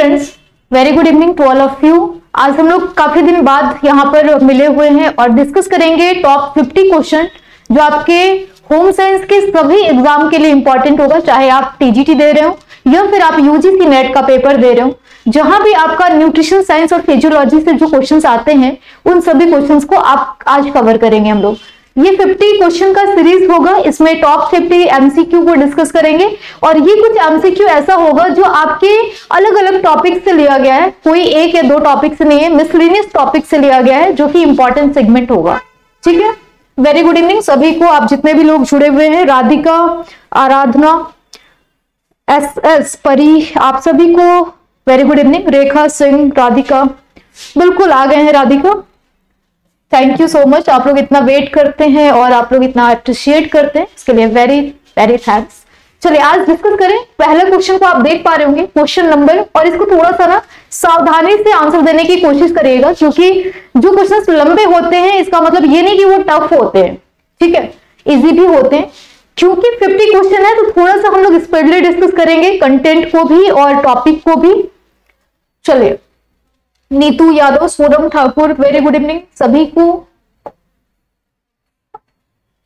Friends very good evening to all of you आज हम लोग काफ़ी दिन बाद यहाँ पर मिले हुए हैं और डिस्कस करेंगे टॉप 50 क्वेश्चन जो आपके होम साइंस के सभी एग्ज़ाम के लिए इंपॉर्टेंट होगा, चाहे आप टीजीटी दे रहे हो या फिर आप यूजीसी नेट का पेपर दे रहे हो। जहाँ भी आपका न्यूट्रिशन साइंस और फिजियोलॉजी से जो क्वेश्चंस आते हैं, उन सभी क्वेश्चंस को आप आज कवर करेंगे हम लोग। ये 50 क्वेश्चन का सीरीज़ होगा, इसमें टॉप 50 एमसीक्यू को डिस्कस करेंगे। और ये कुछ एमसीक्यू ऐसा होगा जो आपके अलग अलग टॉपिक से लिया गया है। कोई एक या दो टॉपिक से नहीं है मिसलिनियस टॉपिक से लिया गया है, जो कि इंपॉर्टेंट सेगमेंट होगा। ठीक है? वेरी गुड इवनिंग सभी को। आप जितने भी लोग जुड़े हुए हैं, राधिका, आराधना एस एस परी, आप सभी को very good evening Rekha Singh, Radhika. बिल्कुल आ गए हैं, Radhika. Thank you so much आप लोग इतना वेट करते हैं और आप लोग इतना अप्रिशिएट करते हैं। इसके लिए वेरी वेरी थैंक्स चलिए, आज डिस्कस करें। पहले क्वेश्चन को आप देख पा रहे होंगे क्वेश्चन नंबर और इसको थोड़ा सा ना सावधानी से आंसर देने की कोशिश करिएगा, क्योंकि जो क्वेश्चन लंबे होते हैं, इसका मतलब ये नहीं कि वो टफ होते हैं। ठीक है? इजी भी होते हैं। क्योंकि 50 क्वेश्चन है तो थोड़ा सा हम लोग स्पीडली डिस्कस करेंगे कंटेंट को भी और टॉपिक को भी। चलिए Neetu Yadav, Sonam Thakur very good evening सभी को।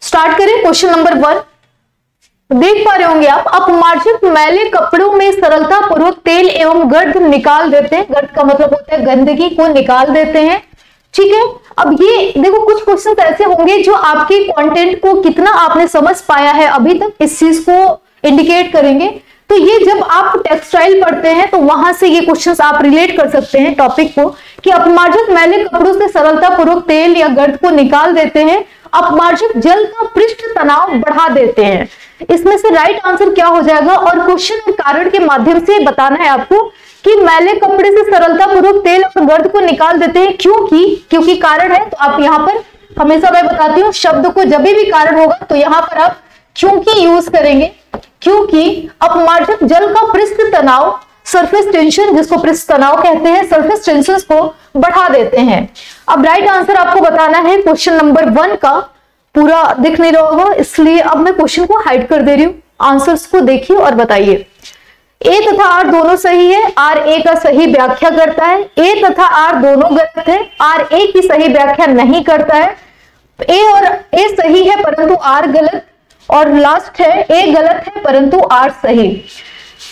स्टार्ट करें क्वेश्चन नंबर वन देख पा रहे होंगे आप, अपमार्जित मैले कपड़ों में सरलता पूर्वक तेल एवं गर्द निकाल देते हैं। गर्द का मतलब होता है गंदगी को निकाल देते हैं। ठीक है? अब ये, देखो, कुछ क्वेश्चन ऐसे होंगे जो आपके कंटेंट को कितना आपने समझ पाया है अभी तक। इस चीज़ को इंडिकेट करेंगे। तो ये जब आप टेक्सटाइल पढ़ते हैं तो वहाँ से ये क्वेश्चंस आप रिलेट कर सकते हैं टॉपिक को कि अपमार्जित मैले कपड़ों से सरलता पूर्वक तेल या गर्द को निकाल देते हैं, अपमार्जित जल का पृष्ठ तनाव बढ़ा देते हैं। इसमें से राइट आंसर क्या हो जाएगा? और क्वेश्चन और कारण के माध्यम से बताना है आपको कि मैले कपड़े से सरलता पूर्वक तेल और गर्द को निकाल देते हैं क्योंकि क्योंकि कारण है तो आप यहाँ पर हमेशा मैं बताती हूँ, शब्द को जब भी कारण होगा तो यहाँ पर आप क्योंकि यूज़ करेंगे? क्योंकि अपमार्जक जल का पृष्ठ तनाव सरफेस टेंशन जिसको पृष्ठ तनाव कहते हैं सरफेस टेंशन को बढ़ा देते हैं। अब राइट आंसर आपको बताना है क्वेश्चन नंबर वन का। पूरा दिख नहीं रहा होगा, इसलिए अब मैं क्वेश्चन को हाइड कर दे रही हूँ। आंसर्स को देखिए और बताइए। ए तथा आर दोनों सही है आर ए का सही व्याख्या करता है। ए तथा आर दोनों गलत है आर ए की सही व्याख्या नहीं करता है। ए और ए सही है, परंतु आर गलत और लास्ट है ए गलत है, परंतु आर सही।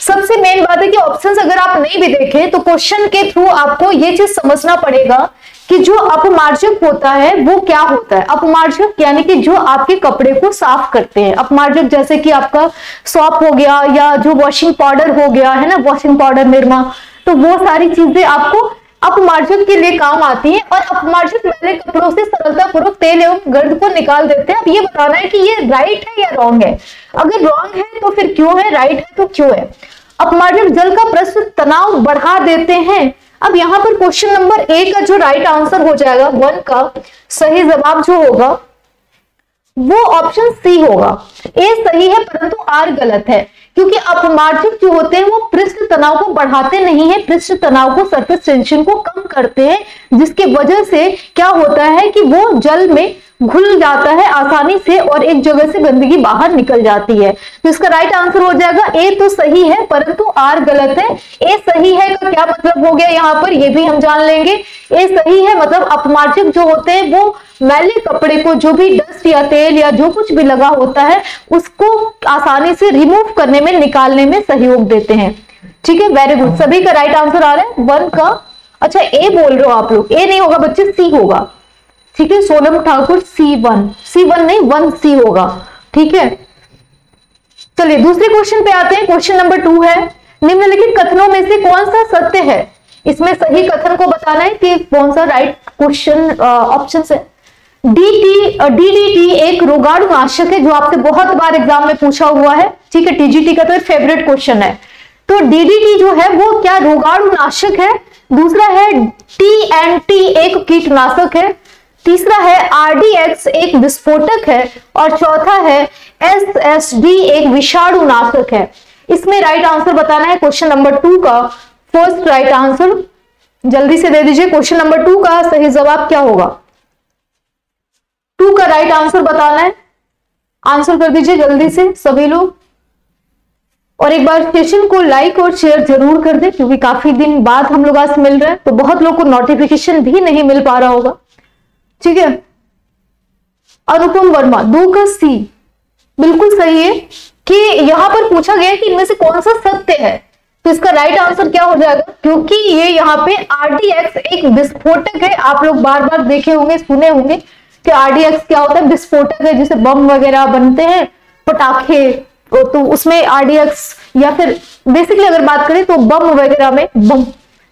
सबसे मेन बात है कि ऑप्शंस अगर आप नहीं भी देखें तो क्वेश्चन के थ्रू आपको ये चीज़ समझना पड़ेगा कि जो अपमार्जक होता है, वो क्या होता है। अपमार्जक यानी कि जो आपके कपड़े को साफ़ करते हैं। अपमार्जक जैसे कि आपका सॉप हो गया या जो वॉशिंग पाउडर हो गया, है ना? वॉशिंग पाउडर निर्मा तो वो सारी चीज़ें आपको अपमार्जक के लिए काम आती है और अपमार्जक मैले कपड़ों से सरलता पूर्वक तेल एवं गर्द को निकाल देते हैं। अब ये बताना है कि ये राइट है या रॉन्ग है? अगर रॉन्ग है तो फिर क्यों है? राइट है तो क्यों है? अपमार्जक जल का प्रस्तुत तनाव बढ़ा देते हैं। अब यहाँ पर क्वेश्चन नंबर ए का जो राइट आंसर हो जाएगा वन का, सही जवाब जो होगा, वो ऑप्शन सी होगा। ए सही है, परंतु आर गलत है। क्योंकि अपमार्जित जो होते हैं, वो तनाव को बढ़ाते नहीं है, पृष्ठ तनाव को सरफेस टेंशन को कम करते हैं, जिसके वजह से क्या होता है कि वो जल में घुल जाता है आसानी से और एक जगह से गंदगी बाहर निकल जाती है। तो इसका राइट आंसर हो जाएगा ए तो सही है, परंतु आर गलत है। ए सही है का क्या मतलब हो गया यहाँ पर, ये भी हम जान लेंगे। ए सही है मतलब अपमार्जक जो होते हैं, वो मैले कपड़े को जो भी डस्ट या तेल या जो कुछ भी लगा होता है, उसको आसानी से रिमूव करने में, निकालने में सहयोग देते हैं। ठीक है वेरी गुड सभी का राइट आंसर आ रहा है. वन का अच्छा ए बोल रहे हो आप लोग. ए नहीं होगा बच्चे सी होगा. ठीक है, Sonam Thakur C one C one नहीं वन सी होगा. ठीक है? चलिए, दूसरे क्वेश्चन पे आते हैं. क्वेश्चन नंबर टू है. निम्नलिखित कथनों में से कौन सा सत्य है? इसमें सही कथन को बताना है कि कौन सा राइट क्वेश्चन ऑप्शन है. डी डीटी डीडीटी एक रोगाणु नाशक है जो आपसे बहुत बार एग्ज़ाम में पूछा हुआ है. ठीक है टीजीटी का तो फेवरेट क्वेश्चन है. तो डीडीटी जो है वो क्या रोगाणु नाशक है? दूसरा है टी एन टी एक कीटनाशक है। तीसरा है आरडीएक्स एक विस्फोटक है। और चौथा है एस एस डी एक विषाणु नाशक है। इसमें राइट आंसर बताना है क्वेश्चन नंबर टू का। फ़र्स्ट राइट आंसर जल्दी से दे दीजिए क्वेश्चन नंबर टू का सही जवाब क्या होगा? टू का राइट आंसर बताना है। आंसर कर दीजिए जल्दी से सभी लोग। और एक बार सेशन को लाइक और शेयर ज़रूर कर दे, क्योंकि काफ़ी दिन बाद हम लोग आज मिल रहे हैं तो बहुत लोग को नोटिफिकेशन भी नहीं मिल पा रहा होगा। ठीक है? अनुपम वर्मा, दो का सी बिल्कुल सही है कि यहाँ पर पूछा गया कि इनमें से कौन सा सत्य है? तो इसका राइट आंसर क्या हो जाएगा? क्योंकि ये यहाँ पे आरडीएक्स एक विस्फोटक है, आप लोग बार बार देखे होंगे, सुने होंगे कि आरडीएक्स क्या होता है? विस्फोटक है, जिसे बम वगैरह बनते हैं, पटाखे। तो उसमें आरडीएक्स या फिर बेसिकली अगर बात करें तो बम वगैरह में बम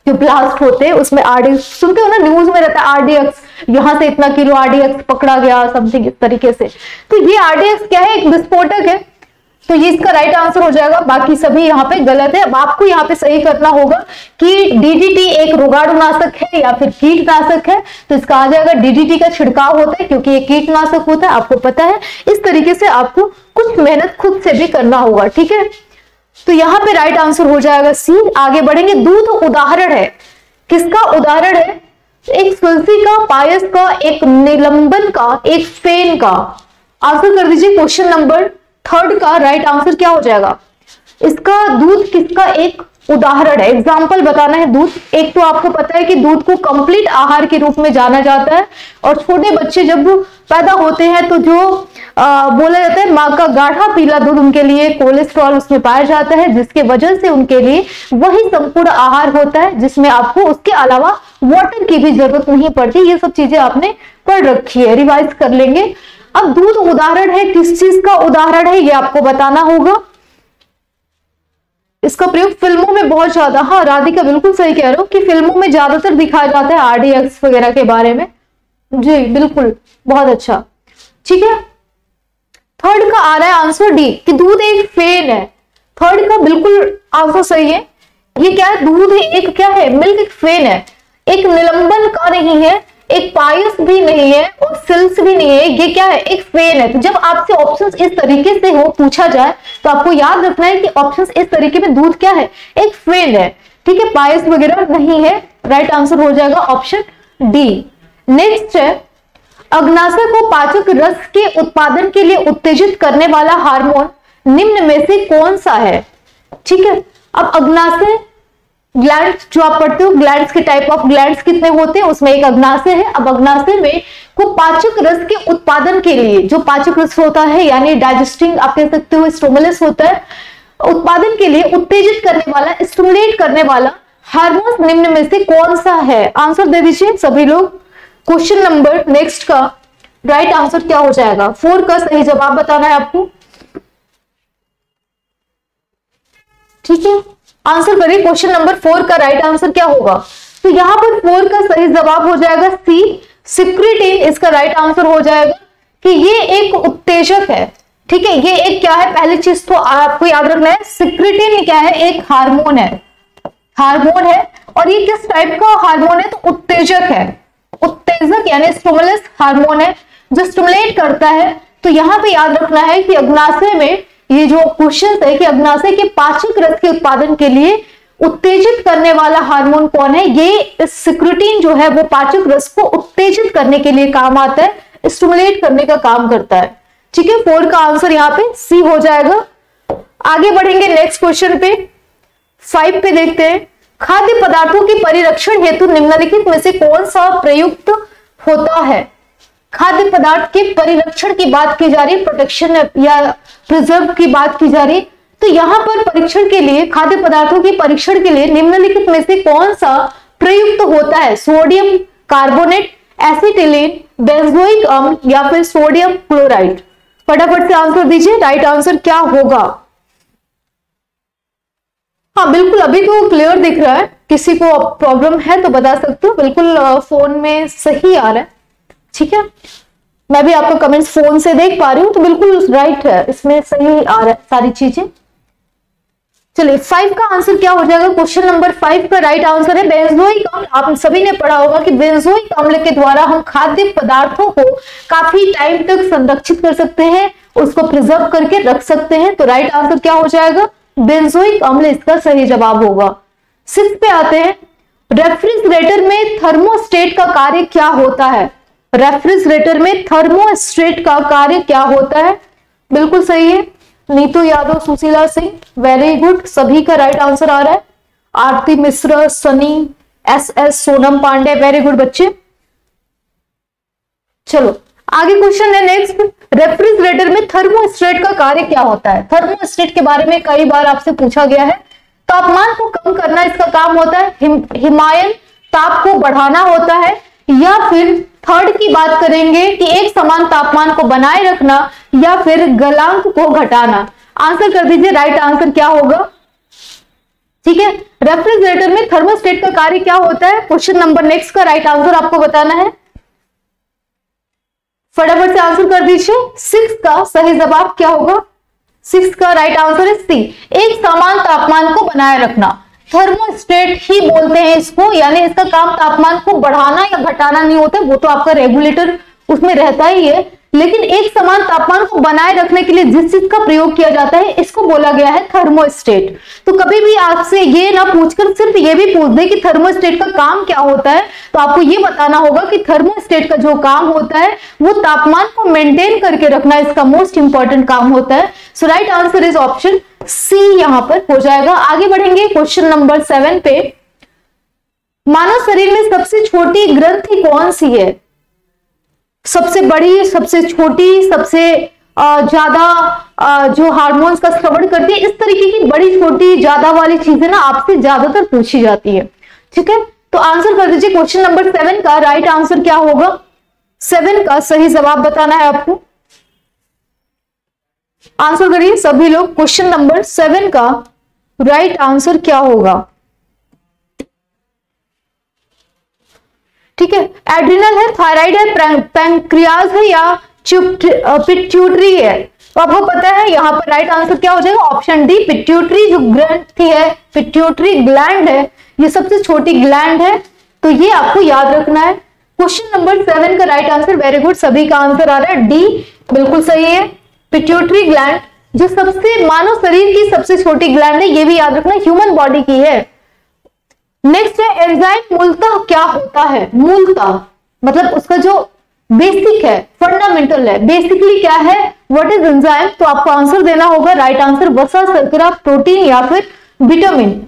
जो ब्लास्ट होते हैं, उसमें आरडीएक्स सुनते हो ना न्यूज़ में रहता है आरडीएक्स यहाँ से इतना किलो आरडीएक्स पकड़ा गया समथिंग इस तरीके से। तो ये आरडीएक्स क्या है? एक विस्फोटक है। तो ये इसका राइट आंसर हो जाएगा। बाकी सभी यहाँ पे गलत है। अब आपको यहाँ पे सही करना होगा कि डीडीटी एक रोगाणुनाशक है या फिर कीटनाशक है। तो इसका आ जाएगा डीडीटी का छिड़काव होता है क्योंकि ये कीटनाशक होता है। आपको पता है। इस तरीके से आपको कुछ मेहनत खुद से भी करना होगा, ठीक है? तो यहाँ पे राइट आंसर हो जाएगा सी आगे बढ़ेंगे। दूध उदाहरण है। किसका उदाहरण है? एक तुलसी का, पायस का, एक निलंबन का, एक फेन का। आंसर कर दीजिए क्वेश्चन नंबर थर्ड का राइट आंसर क्या हो जाएगा? इसका दूध किसका एक उदाहरण है? एग्ज़ाम्पल बताना है दूध। एक तो आपको पता है कि दूध को कंप्लीट आहार के रूप में जाना जाता है और छोटे बच्चे जब पैदा होते हैं तो जो आ, बोला जाता है माँ का गाढ़ा पीला दूध उनके लिए कोलेस्ट्रॉल उसमें पाया जाता है जिसके वजह से उनके लिए वही संपूर्ण आहार होता है जिसमें आपको उसके अलावा वाटर की भी ज़रूरत नहीं पड़ती। ये सब चीज़ें आपने पढ़ रखी है रिवाइज कर लेंगे। अब दूध उदाहरण है, किस चीज़ का उदाहरण है, ये आपको बताना होगा। इसका प्रयोग फ़िल्मों में बहुत ज़्यादा हाँ राधिका, बिल्कुल सही कह रहे हो कि फ़िल्मों में ज़्यादातर दिखाया जाता है आरडीएक्स वगैरह के बारे में। जी, बिल्कुल, बहुत अच्छा। ठीक है? थर्ड का आ रहा है आंसर डी कि दूध एक फेन है। थर्ड का बिल्कुल आंसर सही है। ये क्या है? दूध एक क्या है? मिल्क एक फेन है। एक निलंबन का नहीं है। एक पायस भी नहीं है और सिल्स भी नहीं है, ये क्या है? एक फेन है। तो जब आपसे ऑप्शंस इस तरीके से हो, पूछा जाए तो आपको याद रखना है कि ऑप्शंस इस तरीके में दूध क्या है? एक फेन है। ठीक है पायस वगैरह नहीं है। राइट आंसर हो जाएगा ऑप्शन डी नेक्स्ट है, अग्नाशय को पाचक रस के उत्पादन के लिए उत्तेजित करने वाला हार्मोन निम्न में से कौन सा है? ठीक है, अब अग्नाशय ग्लैंड जो आप पढ़ते हो, ग्लैंड्स के टाइप ऑफ़ ग्लैंड्स कितने होते हैं? उसमें एक अग्नाशय है। अब अग्नाशय में को पाचक रस के उत्पादन के लिए, जो पाचक रस होता है, यानी डाइजेस्टिंग आप कह सकते हो स्टोमुलस होता है, उत्पादन के लिए उत्तेजित करने वाला स्टोमुलेट करने वाला हार्मोन निम्न में से कौन सा है? आंसर दे दीजिए सभी लोग। क्वेश्चन नंबर नेक्स्ट का राइट आंसर क्या हो जाएगा? फोर का सही जवाब बताना है आपको। ठीक है? आंसर करिए क्वेश्चन नंबर फोर का राइट आंसर क्या होगा? तो यहाँ पर फोर का सही जवाब हो जाएगा सी सिक्रिटिन इसका राइट आंसर हो जाएगा कि ये एक उत्तेजक है। ठीक है, ये एक क्या है? पहली चीज़ तो आपको याद रखना है सिक्रिटिन क्या है? एक हार्मोन है। हार्मोन है, और ये किस टाइप का हार्मोन है? तो उत्तेजक है। उत्तेजक यानी स्टोमुलस हार्मोन है, जो स्टोमुलेट करता है। तो यहाँ पे याद रखना है कि अग्नाशय में ये जो क्वेश्चन है कि अग्नाशय के पाचक रस के उत्पादन के लिए उत्तेजित करने वाला हार्मोन कौन है? ये सिक्रिटीन जो है, वो पाचक रस को उत्तेजित करने के लिए काम आता है स्टिमुलेट करने का काम करता है। ठीक है फोर का आंसर यहाँ पे सी हो जाएगा। आगे बढ़ेंगे नेक्स्ट क्वेश्चन पे। फाइव पे देखते हैं। खाद्य पदार्थों के परिरक्षण हेतु निम्नलिखित में से कौन सा प्रयुक्त होता है? खाद्य पदार्थ के परिरक्षण की बात की जा रही है प्रोटेक्शन या प्रिजर्व की बात की जा रही। है तो यहाँ पर परीक्षण के लिए, खाद्य पदार्थों के परीक्षण के लिए निम्नलिखित में से कौन सा प्रयुक्त होता है? सोडियम कार्बोनेट एसिटिलीन बेंजोइक अम्ल या फिर सोडियम क्लोराइड फटाफट से आंसर दीजिए राइट आंसर क्या होगा? हाँ बिल्कुल, अभी तो क्लियर दिख रहा है। किसी को प्रॉब्लम है तो बता सकते हो। बिल्कुल फ़ोन में सही आ रहा है। ठीक है? मैं भी आपका कमेंट्स फ़ोन से देख पा रही हूँ तो बिल्कुल राइट है। इसमें सही आ रहा है, सारी चीज़ें। चलिए फाइव का आंसर क्या हो जाएगा? क्वेश्चन नंबर फाइव का राइट आंसर है बेंजोइक अम्ल आप सभी ने पढ़ा होगा कि बेंजोइक अम्ल के द्वारा हम खाद्य पदार्थों को काफ़ी टाइम तक संरक्षित कर सकते हैं, उसको प्रिजर्व करके रख सकते हैं। तो राइट आंसर क्या हो जाएगा? बेंजोइक अम्ल इसका सही जवाब होगा। सिक्स पे आते हैं। रेफ्रिजरेटर में थर्मोस्टेट का कार्य क्या होता है? रेफ्रिजरेटर में थर्मोस्टेट का कार्य क्या होता है? बिल्कुल सही है। नीतू यादव सुशीला सिंह वेरी गुड सभी का राइट आंसर आ रहा है। Aarti Mishra Sunny S S Sonam Pandey very good बच्चे। चलो आगे क्वेश्चन है नेक्स्ट रेफ्रिजरेटर में थर्मोस्टेट का कार्य क्या होता है? थर्मोस्टेट के बारे में कई बार आपसे पूछा गया है। तापमान को कम करना इसका काम होता है। हिम, हिमायन ताप को बढ़ाना होता है। या फिर थर्ड की बात करेंगे कि एक समान तापमान को बनाए रखना या फिर गलांक को घटाना। आंसर कर दीजिए राइट आंसर क्या होगा? ठीक है? रेफ्रिजरेटर में थर्मोस्टेट का कार्य क्या होता है? क्वेश्चन नंबर नेक्स्ट का राइट आंसर आपको बताना है। फटाफट से आंसर कर दीजिए। सिक्स का सही जवाब क्या होगा? सिक्स का राइट आंसर है सी एक समान तापमान को बनाए रखना। थर्मोस्टेट ही बोलते हैं इसको, यानी इसका काम तापमान को बढ़ाना या घटाना नहीं होता, वो तो आपका रेगुलेटर उसमें रहता ही है। लेकिन एक समान तापमान को बनाए रखने के लिए जिस चीज़ का प्रयोग किया जाता है, इसको बोला गया है थर्मोस्टेट तो कभी भी आपसे ये ना पूछकर सिर्फ़ ये भी पूछ दे कि थर्मोस्टेट का काम क्या होता है तो आपको ये बताना होगा कि थर्मोस्टेट का जो काम होता है, वो तापमान को मेंटेन करके रखना इसका मोस्ट इंपॉर्टेंट काम होता है। So right answer is option C यहाँ पर हो जाएगा। आगे बढ़ेंगे क्वेश्चन नंबर सेवन पे। मानव शरीर में सबसे छोटी ग्रंथि कौन सी है? सबसे बड़ी, सबसे छोटी, सबसे ज़्यादा जो हार्मोन्स का श्रवण करती है, इस तरीके की बड़ी, छोटी, ज़्यादा वाली चीज़ें ना आपसे ज़्यादातर पूछी जाती है। ठीक है? तो आंसर कर दीजिए क्वेश्चन नंबर सेवन का। राइट आंसर क्या होगा? सेवन का सही जवाब बताना है आपको। आंसर करिए सभी लोग क्वेश्चन नंबर सेवन का राइट आंसर क्या होगा? ठीक है, एड्रिनल है, थायराइड है पैंक्रियाज है या पिट्यूटरी है? तो आपको पता है यहाँ पर राइट आंसर क्या हो जाएगा? ऑप्शन डी, पिट्यूटरी जो ग्रंथि है, पिट्यूटरी ग्लैंड है, ये सबसे छोटी ग्लैंड है तो ये आपको याद रखना है। क्वेश्चन नंबर सेवन का राइट आंसर, वेरी गुड, सभी का आंसर आ रहा है। डी, बिल्कुल सही है। पिट्यूटरी ग्लैंड जो सबसे मानव शरीर की सबसे छोटी ग्लैंड है, ये भी याद रखना ह्यूमन बॉडी की है। नेक्स्ट है एंजाइम मूलतः क्या होता है? मूलतः मतलब उसका जो बेसिक है फंडामेंटल है। बेसिकली क्या है? व्हाट इज़ एंजाइम तो आपको आंसर देना होगा राइट आंसर वसा, शर्करा प्रोटीन या फिर विटामिन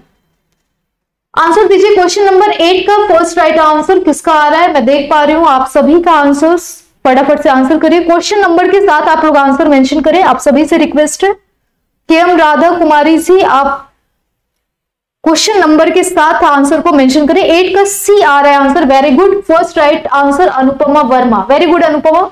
आंसर दीजिए क्वेश्चन नंबर एट का फ़र्स्ट राइट आंसर किसका आ रहा है? मैं देख पा रही हूँ, आप सभी का आंसर फटाफट से आंसर करिए। क्वेश्चन नंबर के साथ आप लोग आंसर मेंशन करें। आप सभी से रिक्वेस्ट है। के एम राधा कुमारी जी, आप क्वेश्चन नंबर के साथ आंसर को मेंशन करें। एट का सी आ रहा है answer very good first right answer Anupama Verma very good Anupama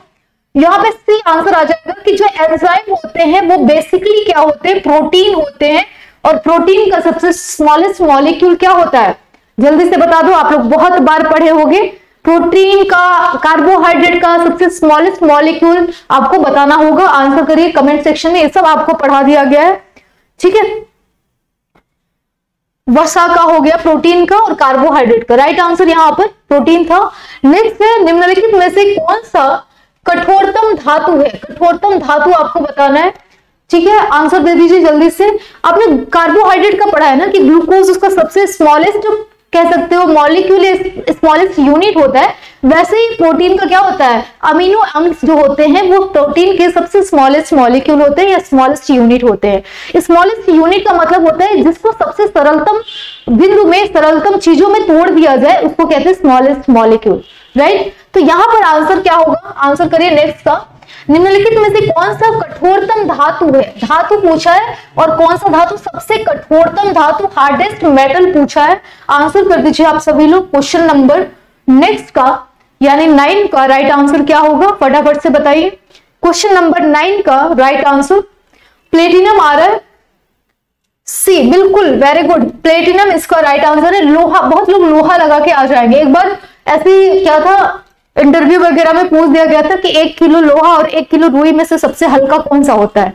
यहाँ पे सी आंसर आ जाएगा कि जो एंजाइम होते हैं, वो बेसिकली क्या होते हैं? प्रोटीन होते हैं। और प्रोटीन का सबसे स्मॉलेस्ट मॉलिक्यूल क्या होता है? जल्दी से बता दो। आप लोग बहुत बार पढ़े होंगे। प्रोटीन का कार्बोहाइड्रेट का सबसे स्मॉलेस्ट मॉलिक्यूल आपको बताना होगा आंसर करिए कमेंट सेक्शन में, ये सब आपको पढ़ा दिया गया है। ठीक है? वसा का हो गया प्रोटीन का और कार्बोहाइड्रेट का। राइट आंसर यहाँ पर, प्रोटीन था। नेक्स्ट है, निम्नलिखित में से कौन सा कठोरतम धातु है? कठोरतम धातु आपको बताना है। ठीक है आंसर दे दीजिए जल्दी से। आपने कार्बोहाइड्रेट का पढ़ा है ना कि ग्लूकोज उसका सबसे स्मॉलेस्ट कह सकते हो मॉलिक्यूल स्मॉलेस्ट यूनिट होता है। वैसे ही प्रोटीन का क्या होता है? अमीनो अंश जो होते हैं, वो प्रोटीन के सबसे स्मॉलेस्ट मॉलिक्यूल होते हैं या स्मॉलेस्ट यूनिट होते हैं। स्मॉलेस्ट यूनिट का मतलब होता है जिसको सबसे सरलतम बिंदु में, सरलतम चीज़ों में तोड़ दिया जाए, उसको कहते हैं स्मॉलेस्ट मॉलिक्यूल राइट तो यहाँ पर आंसर क्या होगा? आंसर करिए नेक्स्ट का। निम्नलिखित में से कौन सा कठोरतम धातु है? धातु पूछा है और कौन सा धातु सबसे कठोरतम धातु? हार्डेस्ट मेटल पूछा है। आंसर कर दीजिए आप सभी लोग। क्वेश्चन नंबर नेक्स्ट का, यानी नाइन का राइट आंसर क्या होगा? फटाफट से बताइए। क्वेश्चन नंबर नाइन का राइट आंसर प्लेटिनम आ रहा है। सी बिल्कुल वेरी गुड प्लेटिनम इसका राइट आंसर है। लोहा, बहुत लोग लोहा लगा के आ जाएँगे। एक बार ऐसे क्या था? इंटरव्यू वगैरह में पूछ दिया गया था कि एक किलो लोहा और एक किलो रुई में से सबसे हल्का कौन सा होता है?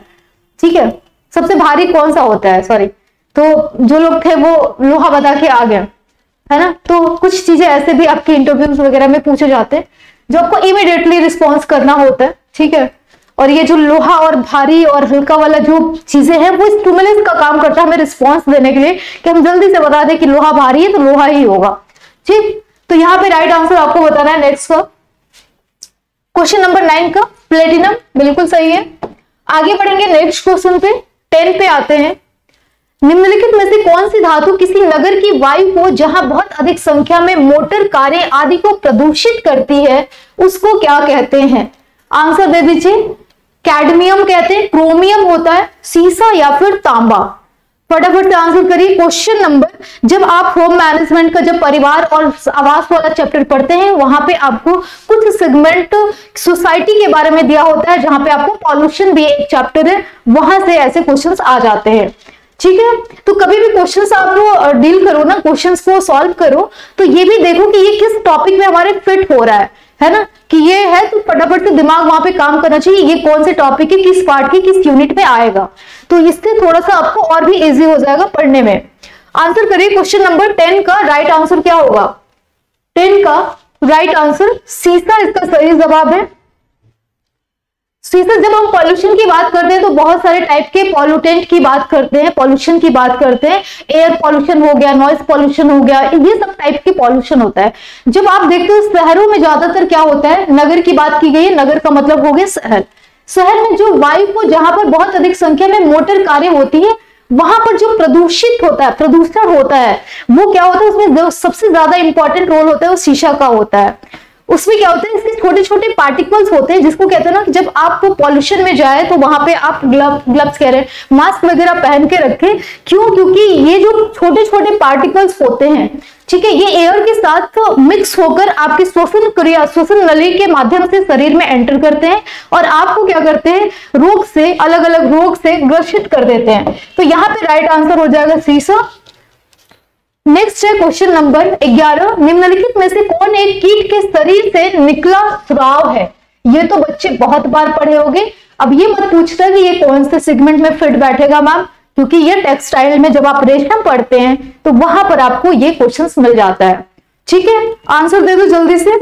ठीक है? सबसे भारी कौन सा होता है? सॉरी तो जो लोग थे वो लोहा बता के आ गए, है ना? तो कुछ चीज़ें ऐसे भी आपके इंटरव्यूज़ वगैरह में पूछे जाते हैं जो आपको इमिडिएटली रिस्पॉन्स करना होता है, ठीक है? और ये जो लोहा और भारी और हल्का वाला जो चीज़ें हैं, वो स्टूमुलस का काम करता है हमें रिस्पॉन्स देने के लिए कि हम जल्दी से बता दें कि लोहा भारी है तो लोहा ही होगा। ठीक? तो यहाँ पे राइट आंसर आपको बताना है नेक्स्ट का। क्वेश्चन नंबर नाइन का प्लेटिनम बिल्कुल सही है। आगे बढ़ेंगे नेक्स्ट क्वेश्चन पे टेन पे आते हैं। निम्नलिखित में से कौन सी धातु किसी नगर की वायु को, जहाँ बहुत अधिक संख्या में मोटर कारें आदि को प्रदूषित करती है, उसको क्या कहते हैं? आंसर दे दीजिए। कैडमियम कहते हैं क्रोमियम होता है, सीसा या फिर तांबा। फटाफट से आंसर करिए। क्वेश्चन नंबर जब आप होम मैनेजमेंट का जब परिवार और आवास वाला चैप्टर पढ़ते हैं, वहाँ पे आपको कुछ सेगमेंट सोसाइटी के बारे में दिया होता है, जहाँ पे आपको पॉल्यूशन भी एक चैप्टर है, वहाँ से ऐसे क्वेश्चंस आ जाते हैं। ठीक है? तो कभी भी क्वेश्चंस आप डील करो ना क्वेश्चंस को सॉल्व करो तो ये भी देखो कि ये किस टॉपिक में हमारे फिट हो रहा है। है ना? कि ये है तो फटाफट से दिमाग वहाँ पे काम करना चाहिए, ये कौन से टॉपिक है, किस पार्ट की, किस यूनिट में आएगा? तो इससे थोड़ा सा आपको और भी इजी हो जाएगा पढ़ने में। आंसर करिए क्वेश्चन नंबर टेन का राइट आंसर क्या होगा? टेन का राइट आंसर सीसा इसका सही जवाब है। सीसा जब हम पॉल्यूशन की बात करते हैं तो बहुत सारे टाइप के पॉल्यूटेंट की बात करते हैं पॉल्यूशन की बात करते हैं। एयर पॉल्यूशन हो गया नॉइस पॉल्यूशन हो गया, ये सब टाइप के पॉल्यूशन होता है। जब आप देखते हो, शहरों में ज़्यादातर क्या होता है? नगर की बात की गई है, नगर का मतलब हो गया शहर। शहर में जो वायु को, जहाँ पर बहुत अधिक संख्या में मोटर कारें होती है, वहाँ पर जो प्रदूषित होता है, प्रदूषण होता है, वो क्या होता है, उसमें सबसे ज़्यादा इंपॉर्टेंट रोल होता है, वो शीशा का होता है। उसमें क्या होता है, इसके छोटे छोटे पार्टिकल्स होते हैं, जिसको कहते हैं ना कि जब आप पॉल्यूशन में जाए तो वहाँ पे आप ग्लव ग्लव्स कह रहे हैं। मास्क वगैरह पहन के रखें। क्यों? क्योंकि ये जो छोटे छोटे पार्टिकल्स होते हैं, ठीक है, ये एयर के साथ मिक्स होकर आपके श्वसन क्रिया, श्वसन नली के माध्यम से शरीर में एंटर करते हैं और आपको क्या करते हैं? रोग से अलग अलग रोग से ग्रसित कर देते हैं। तो यहाँ पे राइट आंसर हो जाएगा सीसा नेक्स्ट है क्वेश्चन नंबर ग्यारह। निम्नलिखित में से कौन एक कीट के शरीर से निकला स्राव है? ये तो बच्चे बहुत बार पढ़े होंगे। अब ये मत पूछता कि ये कौन से सेगमेंट में फिट बैठेगा मैम क्योंकि ये टेक्सटाइल में जब आप रेशम पढ़ते हैं तो वहाँ पर आपको ये क्वेश्चंस मिल जाता है। ठीक है? आंसर दे दो जल्दी से।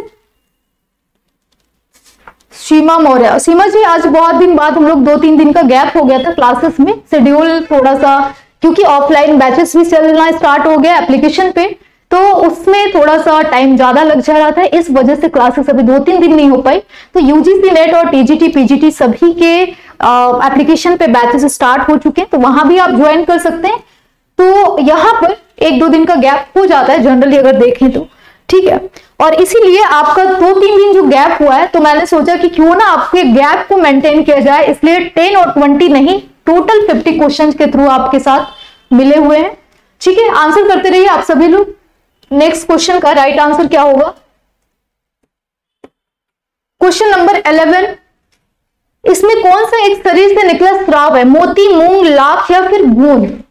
सीमा मौर्य। सीमा जी, आज बहुत दिन बाद हम लोग दो तीन दिन का गैप हो गया था क्लासेस में। शेड्यूल थोड़ा सा क्योंकि ऑफलाइन बैचेस भी चलना स्टार्ट हो गया एप्लीकेशन पे तो उसमें थोड़ा सा टाइम ज़्यादा लग जा रहा था। इस वजह से क्लासेस अभी दो तीन दिन नहीं हो पाई। तो यूजीसी नेट और टीजीटी पीजीटी सभी के एप्लीकेशन पे बैचेस स्टार्ट हो चुके हैं। तो वहाँ भी आप ज्वाइन कर सकते हैं। तो यहाँ पर एक दो दिन का गैप हो जाता है जनरली अगर देखें तो। ठीक है? और इसीलिए आपका दो तीन दिन जो गैप हुआ है तो मैंने सोचा कि क्यों ना आपके गैप को मेंटेन किया जाए। इसलिए टेन और ट्वेंटी नहीं टोटल फिफ्टी क्वेश्चन के थ्रू आपके साथ मिले हुए हैं। ठीक है, आंसर करते रहिए आप सभी लोग। नेक्स्ट क्वेश्चन का राइट right आंसर क्या होगा? Question number eleven. इसमें कौन सा एक शरीर से निकला स्राव है? मोती, मूंग, लाख या फिर बूंद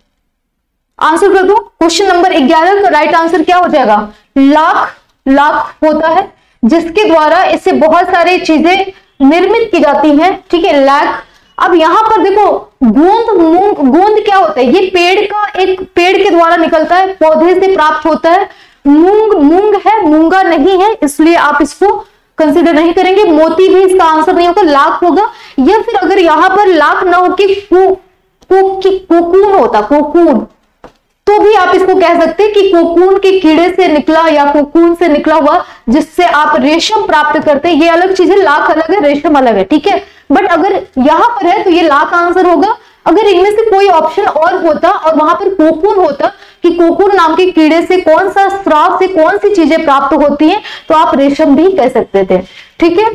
आंसर कर दो। क्वेश्चन नंबर ग्यारह का राइट आंसर क्या हो जाएगा? लाख लाख होता है, जिसके द्वारा इससे बहुत सारी चीज़ें निर्मित की जाती हैं। ठीक है, लाख अब यहाँ पर देखो, गोंद, मूंग, गोंद क्या होता है? ये पेड़ का एक पेड़ के द्वारा निकलता है, पौधे से प्राप्त होता है। मूंग मूंग है, मूँगा नहीं है, इसलिए आप इसको कंसिडर नहीं करेंगे। मोती भी इसका आंसर नहीं होगा, लाख होगा। या फिर अगर यहाँ पर लाख ना हो कि कोकून होता कोकून तो भी आप इसको कह सकते हैं कि कोकून के कीड़े से निकला या कोकून से निकला हुआ जिससे आप रेशम प्राप्त करते हैं, ये अलग चीज़ है, लाख अलग है, रेशम अलग है, ठीक है? बट अगर यहाँ पर है तो ये लाख आंसर होगा। अगर इनमें से कोई ऑप्शन और होता और वहाँ पर कोकून होता कि कोकून नाम के कीड़े से कौन सा स्त्राव से कौन सी चीज़ें प्राप्त होती हैं तो आप रेशम भी कह सकते थे, ठीक है?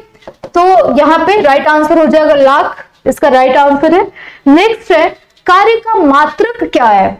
तो यहाँ पे राइट आंसर हो जाएगा लाख, इसका राइट आंसर है। नेक्स्ट है, कार्य का मात्रक क्या है?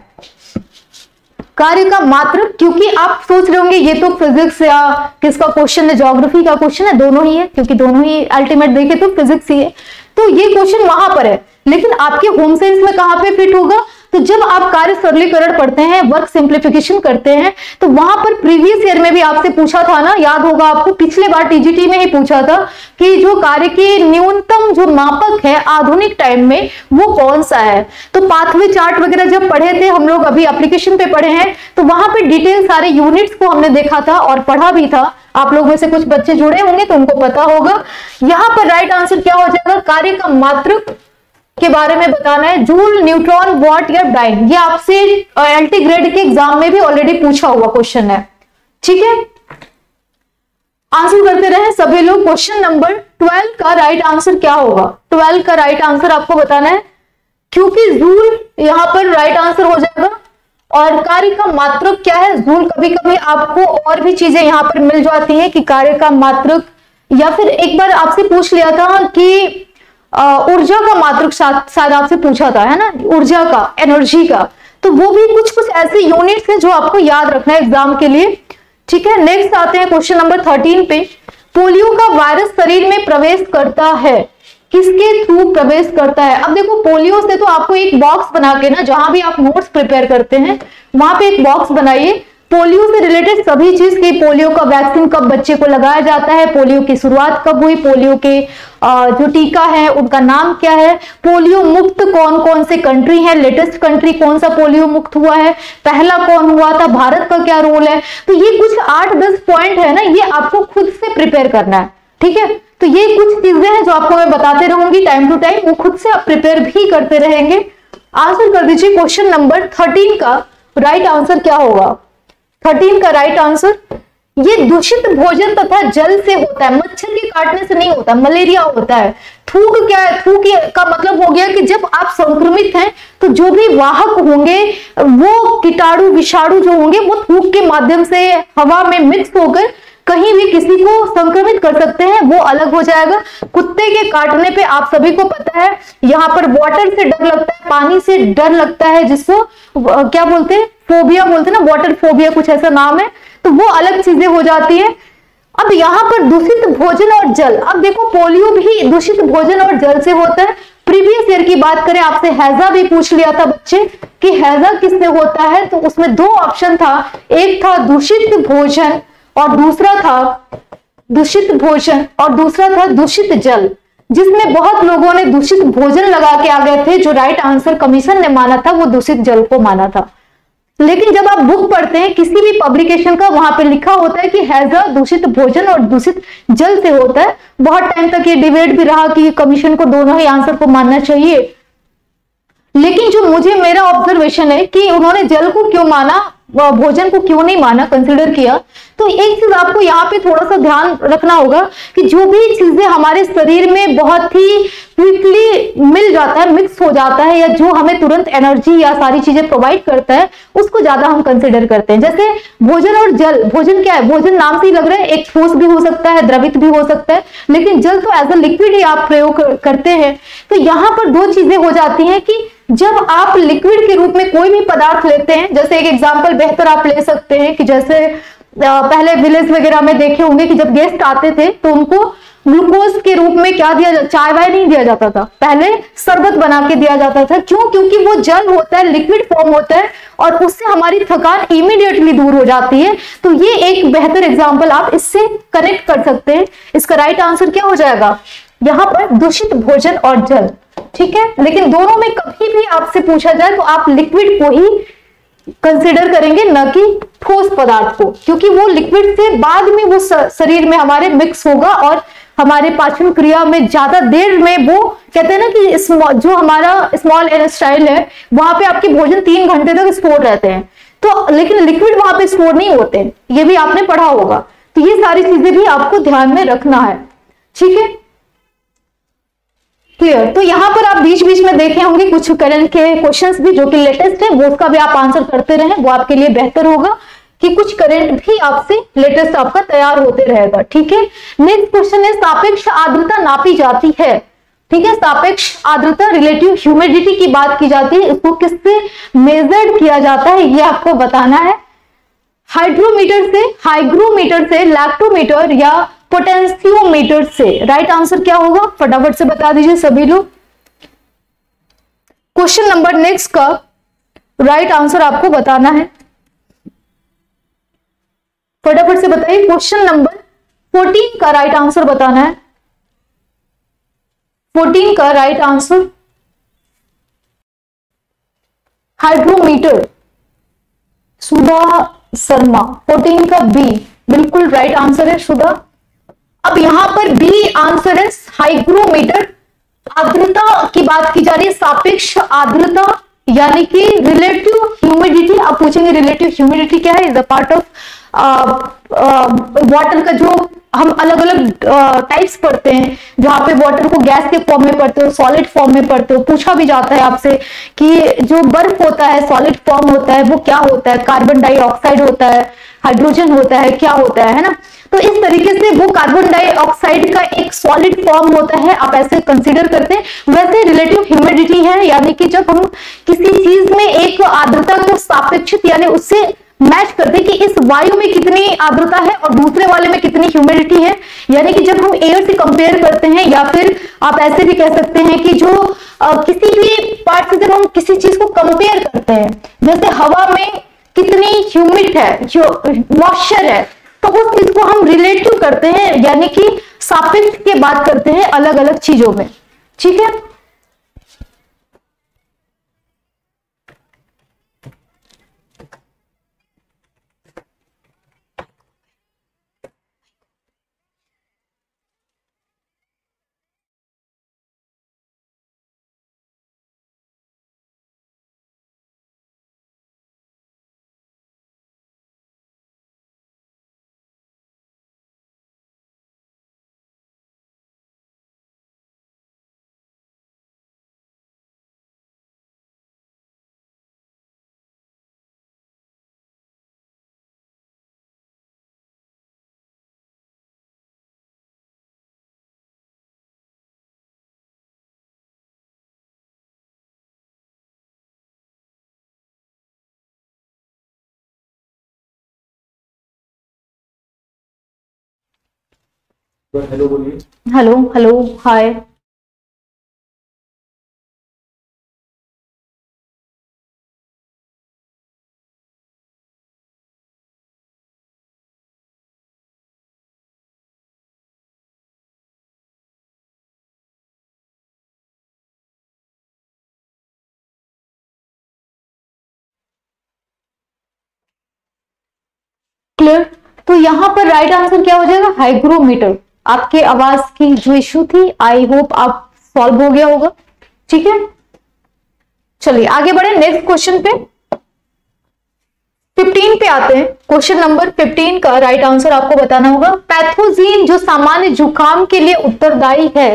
कार्य का मात्र क्योंकि आप सोच रहे होंगे, ये तो फिजिक्स या किसका क्वेश्चन है ज्योग्राफी का क्वेश्चन है, दोनों ही है, क्योंकि दोनों ही अल्टीमेट देखे तो फिजिक्स ही है। तो ये क्वेश्चन वहाँ पर है, लेकिन आपके होम साइंस में कहाँ पे फिट होगा? तो जब आप कार्य सरलीकरण पढ़ते हैं वर्क सिंप्लीफिकेशन करते हैं तो वहाँ पर प्रीवियस ईयर में भी आपसे पूछा था ना, याद होगा आपको, पिछले बार टीजीटी में ही पूछा था कि जो कार्य के न्यूनतम जो मापक है आधुनिक टाइम में, वो कौन सा है? तो पाथवे चार्ट वगैरह जब पढ़े थे, हम लोग अभी एप्लीकेशन पे पढ़े हैं तो वहाँ पे डिटेल सारे यूनिट्स को हमने देखा था और पढ़ा भी था। आप लोग में से कुछ बच्चे जुड़े होंगे तो उनको पता होगा। यहाँ पर राइट आंसर क्या हो जाएगा? कार्य का मात्र के बारे में बताना है। जूल, न्यूट्रॉन, वॉट या डाइन ये आपसे एलटी ग्रेड के एग्ज़ाम में भी ऑलरेडी पूछा हुआ क्वेश्चन है। ठीक है? आंसर करते रहे सभी लोग। क्वेश्चन नंबर ट्वेल्व का राइट आंसर क्या होगा? ट्वेल्व का राइट आंसर आपको बताना है। क्योंकि जूल यहाँ पर राइट आंसर हो जाएगा। और कार्य का मात्रक क्या है? जूल कभी कभी आपको और भी चीज़ें यहाँ पर मिल जाती है कि कार्य का मात्रक। या फिर एक बार आपसे पूछ लिया था कि ऊर्जा का मात्रक शायद आपसे पूछा था, है ना? ऊर्जा का एनर्जी का। तो वो भी कुछ कुछ ऐसे यूनिट्स हैं जो आपको याद रखना है एग्ज़ाम के लिए। ठीक है? नेक्स्ट आते हैं क्वेश्चन नंबर थर्टीन पे। पोलियो का वायरस शरीर में प्रवेश करता है। किसके थ्रू प्रवेश करता है? अब देखो पोलियो से तो आपको एक बॉक्स बना के ना, जहाँ भी आप नोट्स प्रिपेयर करते हैं, वहाँ पे एक बॉक्स बनाइए। पोलियो से रिलेटेड सभी चीज़ की, पोलियो का वैक्सीन कब बच्चे को लगाया जाता है, पोलियो की शुरुआत कब हुई, पोलियो के जो टीका है, उनका नाम क्या है, पोलियो मुक्त कौन कौन से कंट्री है लेटेस्ट कंट्री कौन सा पोलियो मुक्त हुआ है, पहला कौन हुआ था, भारत का क्या रोल है तो ये कुछ आठ दस पॉइंट है ना, ये आपको खुद से प्रिपेयर करना है, ठीक है? तो ये कुछ चीज़ें हैं जो आपको मैं बताते रहूँगी टाइम टू टाइम वो खुद से आप प्रिपेयर भी करते रहेंगे। आंसर कर दीजिए क्वेश्चन नंबर थर्टीन का राइट आंसर क्या होगा? थर्टीन का राइट आंसर ये दूषित भोजन तथा जल से होता है, मच्छर के काटने से नहीं होता मलेरिया होता है। थूक क्या है? थूक का मतलब हो गया कि जब आप संक्रमित हैं तो जो भी वाहक होंगे, वो कीटाणु, विषाणु जो होंगे, वो थूक के माध्यम से हवा में मिक्स होकर कहीं भी किसी को संक्रमित कर सकते हैं, वो अलग हो जाएगा। कुत्ते के काटने पे आप सभी को पता है, यहाँ पर वाटर से डर लगता है, पानी से डर लगता है, जिसको क्या बोलते हैं फोबिया बोलते हैं ना वाटर फोबिया कुछ ऐसा नाम है तो वो अलग चीज़ें हो जाती है। अब यहाँ पर दूषित भोजन और जल, अब देखो पोलियो भी दूषित भोजन और जल से होता है। प्रीवियस ईयर की बात करें, आपसे हैजा भी पूछ लिया था बच्चे, कि हैजा किससे होता है तो उसमें दो ऑप्शन था, एक था दूषित भोजन और दूसरा था दूषित भोजन और दूसरा था दूषित जल, जिसमें बहुत लोगों ने दूषित भोजन लगा के आ गए थे, जो राइट आंसर कमीशन ने माना था, वो दूषित जल को माना था। लेकिन जब आप बुक पढ़ते हैं, किसी भी पब्लिकेशन का वहाँ पे लिखा होता है कि हैजा दूषित भोजन और दूषित जल से होता है, बहुत टाइम तक ये डिबेट भी रहा कि कमीशन को दोनों ही आंसर को मानना चाहिए। लेकिन जो मुझे मेरा ऑब्जर्वेशन है कि उन्होंने जल को क्यों माना भोजन को क्यों नहीं माना कंसिडर किया। तो एक चीज़ आपको यहाँ पे थोड़ा सा ध्यान रखना होगा कि जो भी चीज़ें हमारे शरीर में बहुत ही क्विकली मिल जाता है मिक्स हो जाता है, या जो हमें तुरंत एनर्जी या सारी चीज़ें प्रोवाइड करता है, उसको ज़्यादा हम कंसिडर करते हैं। जैसे भोजन और जल, भोजन क्या है? भोजन नाम से ही लग रहा है, एक ठोस भी हो सकता है, द्रवित भी हो सकता है, लेकिन जल तो एज अ लिक्विड ही आप प्रयोग करते हैं। तो यहाँ पर दो चीज़ें हो जाती हैं कि जब आप लिक्विड के रूप में कोई भी पदार्थ लेते हैं, जैसे एक एग्ज़ाम्पल बेहतर आप ले सकते हैं कि जैसे पहले विलेज वगैरह में देखे होंगे कि जब गेस्ट आते थे तो उनको ग्लूकोज के रूप में क्या दिया चाय वाय नहीं दिया जाता था। पहले शरबत बना के दिया जाता था। क्यों? क्योंकि वो जल होता है लिक्विड फॉर्म होता है, और उससे हमारी थकान इमीडिएटली दूर हो जाती है। तो ये एक बेहतर एग्ज़ाम्पल आप इससे कनेक्ट कर सकते हैं। इसका राइट आंसर क्या हो जाएगा? यहाँ पर दूषित भोजन और जल। ठीक है? लेकिन दोनों में कभी भी आपसे पूछा जाए तो आप लिक्विड को ही कंसिडर करेंगे, न कि ठोस पदार्थ को। क्योंकि वो लिक्विड से बाद में वो शरीर में हमारे मिक्स होगा और हमारे पाचन क्रिया में ज़्यादा देर में वो, कहते हैं ना कि जो हमारा स्मॉल स्टाइल है, वहाँ पे आपके भोजन तीन घंटे तक स्टोर रहते हैं। तो लेकिन लिक्विड वहाँ पे स्टोर नहीं होते। ये भी आपने पढ़ा होगा। तो ये सारी चीज़ें भी आपको ध्यान में रखना है। ठीक है? क्लियर तो यहाँ पर आप बीच बीच में देखे होंगे कुछ करंट के क्वेश्चंस भी, जो कि लेटेस्ट है, वो उसका भी आप आंसर करते रहे, वो आपके लिए बेहतर होगा कि कुछ करंट भी आपसे लेटेस्ट आपका तैयार होते रहेगा, ठीक है? नेक्स्ट क्वेश्चन है, सापेक्ष आर्द्रता नापी जाती है। ठीक है? सापेक्ष आर्द्रता रिलेटिव ह्यूमिडिटी की बात की जाती है, इसको किससे मेजर्ड किया जाता है, ये आपको बताना है। हाइड्रोमीटर से हाइग्रोमीटर से लैक्टोमीटर या पोटेंशियोमीटर से। राइट आंसर क्या होगा? फटाफट से बता दीजिए सभी लोग। क्वेश्चन नंबर नेक्स्ट का राइट आंसर आपको बताना है। फटाफट से बताइए। क्वेश्चन नंबर फोर्टीन का राइट आंसर बताना है। फोर्टीन का right answer hydrometer Sudha Sharma fourteen का बी बिल्कुल राइट आंसर है सुधा अब यहाँ पर बी आंसर है हाइग्रोमीटर आर्द्रता की बात की जा रही है, सापेक्ष आर्द्रता, यानी कि रिलेटिव ह्यूमिडिटी आप पूछेंगे रिलेटिव ह्यूमिडिटी क्या है? Is a part of water का जो हम अलग अलग टाइप्स पढ़ते हैं, जहाँ पे वाटर को गैस के फॉर्म में पढ़ते हो सॉलिड फॉर्म में पढ़ते हो, पूछा भी जाता है आपसे कि जो बर्फ़ होता है सॉलिड फॉर्म होता है, वो क्या होता है? कार्बन डाइऑक्साइड होता है हाइड्रोजन होता है, क्या होता है ना? तो इस तरीके से वो कार्बन डाइऑक्साइड का एक सॉलिड फॉर्म होता है आप ऐसे कंसिडर करते हैं। वैसे रिलेटिव ह्यूमिडिटी है यानी कि जब हम किसी चीज़ में एक आर्द्रता को सापेक्षित यानी उससे मैच करते कि इस वायु में कितनी आर्द्रता है और दूसरे वाले में कितनी ह्यूमिडिटी है यानी कि जब हम एयर से कंपेयर करते हैं या फिर आप ऐसे भी कह सकते हैं कि जो आ, किसी भी पार्ट से जब हम किसी चीज़ को कंपेयर करते हैं जैसे हवा में कितनी ह्यूमिड है जो मॉइस्चर है तो उस चीज़ को हम रिलेटिव करते हैं, यानी कि सापेक्ष के बात करते हैं अलग अलग चीज़ों में। ठीक है? हेलो, बोलिए। हेलो हेलो, हाय। क्लियर तो यहाँ पर राइट आंसर क्या हो जाएगा? हाइग्रोमीटर आपके आवाज़ की जो इश्यू थी आई होप आप सॉल्व हो गया होगा। ठीक है? चलिए, आगे बढ़े नेक्स्ट क्वेश्चन पे। 15 पे आते हैं। क्वेश्चन नंबर 15 का राइट right आंसर आपको बताना होगा। पैथोजीन जो सामान्य जुकाम के लिए उत्तरदायी है,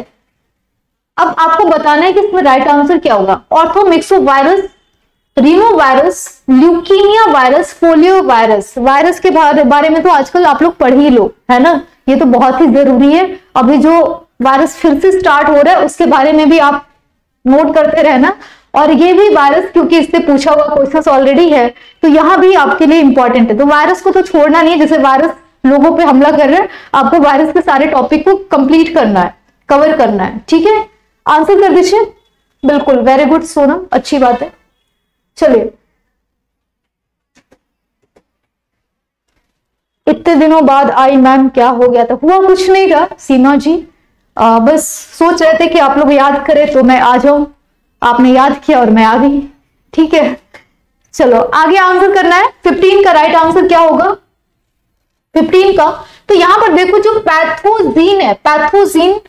अब आपको बताना है कि इसमें राइट आंसर क्या होगा। Orthomyxo virus rhino virus leukemia virus polio virus virus के बारे में तो आजकल आप लोग पढ़ ही लो, है ना? ये तो बहुत ही ज़रूरी है। अभी जो वायरस फिर से स्टार्ट हो रहा है, उसके बारे में भी आप नोट करते रहना। और ये भी वायरस क्योंकि इससे पूछा हुआ क्वेश्चन ऑलरेडी है तो यहाँ भी आपके लिए इंपॉर्टेंट है। तो वायरस को तो छोड़ना नहीं है, जैसे वायरस लोगों पे हमला कर रहे हैं, आपको वायरस के सारे टॉपिक को कंप्लीट करना है कवर करना है। ठीक है? आंसर कर दीजिए। बिल्कुल वेरी गुड सोनम, अच्छी बात है। चलिए। इतने दिनों बाद आई मैम क्या हो गया था? हुआ कुछ नहीं था। सीमा जी आ, बस सोच रहे थे कि आप लोग याद करें तो मैं आ जाऊँ। आपने याद किया और मैं आ गई। ठीक है चलो आगे आंसर करना है। 15 का राइट आंसर क्या होगा? 15 का। तो यहाँ पर देखो जो पैथोजीन है पैथोजीन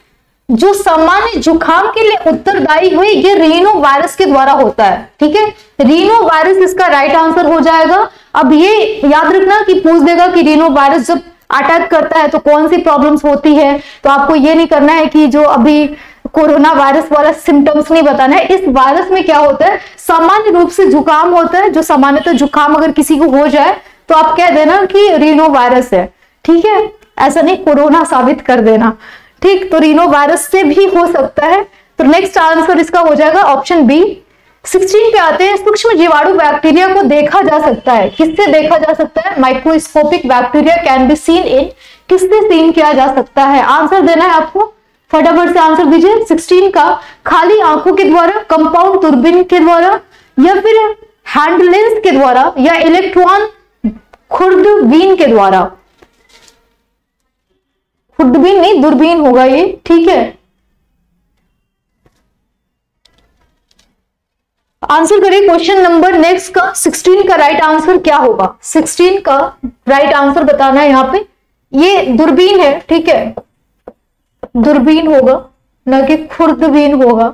जो सामान्य जुखाम के लिए उत्तरदायी हुई ये रीनो वायरस के द्वारा होता है। ठीक है रीनो वायरस इसका राइट आंसर हो जाएगा। अब ये याद रखना कि पूछ देगा कि रीनो वायरस जब अटैक करता है तो कौन सी प्रॉब्लम्स होती है? तो आपको ये नहीं करना है कि जो अभी कोरोना वायरस वाला सिम्टम्स नहीं बताना है। इस वायरस में क्या होता है? सामान्य रूप से जुकाम होता है, जो सामान्यतः तो जुकाम अगर किसी को हो जाए तो आप कह देना कि रीनो वायरस है। ठीक है? ऐसा नहीं, कोरोना साबित कर देना। ठीक? तो रीनो वायरस से भी हो सकता है। तो नेक्स्ट आंसर इसका हो जाएगा ऑप्शन बी 16 पे आते हैं सूक्ष्म जीवाणु बैक्टीरिया को देखा जा सकता है। किससे देखा जा सकता है? Microscopic bacteria can be seen in किससे सीन किया जा सकता है? आंसर देना है आपको। फटाफट से आंसर दीजिए। 16 का खाली आँखों के द्वारा कंपाउंड दूरबीन के द्वारा, या फिर हैंड लेंस के द्वारा, या इलेक्ट्रॉन खुर्दबीन के द्वारा। खुर्दबीन नहीं, दूरबीन होगा ये। ठीक है। आंसर करिए क्वेश्चन नंबर नेक्स्ट का 16 का राइट आंसर क्या होगा? 16 का राइट आंसर बताना है यहाँ पे। ये दूरबीन है, ठीक है? दूरबीन होगा, न कि खुर्दबीन होगा।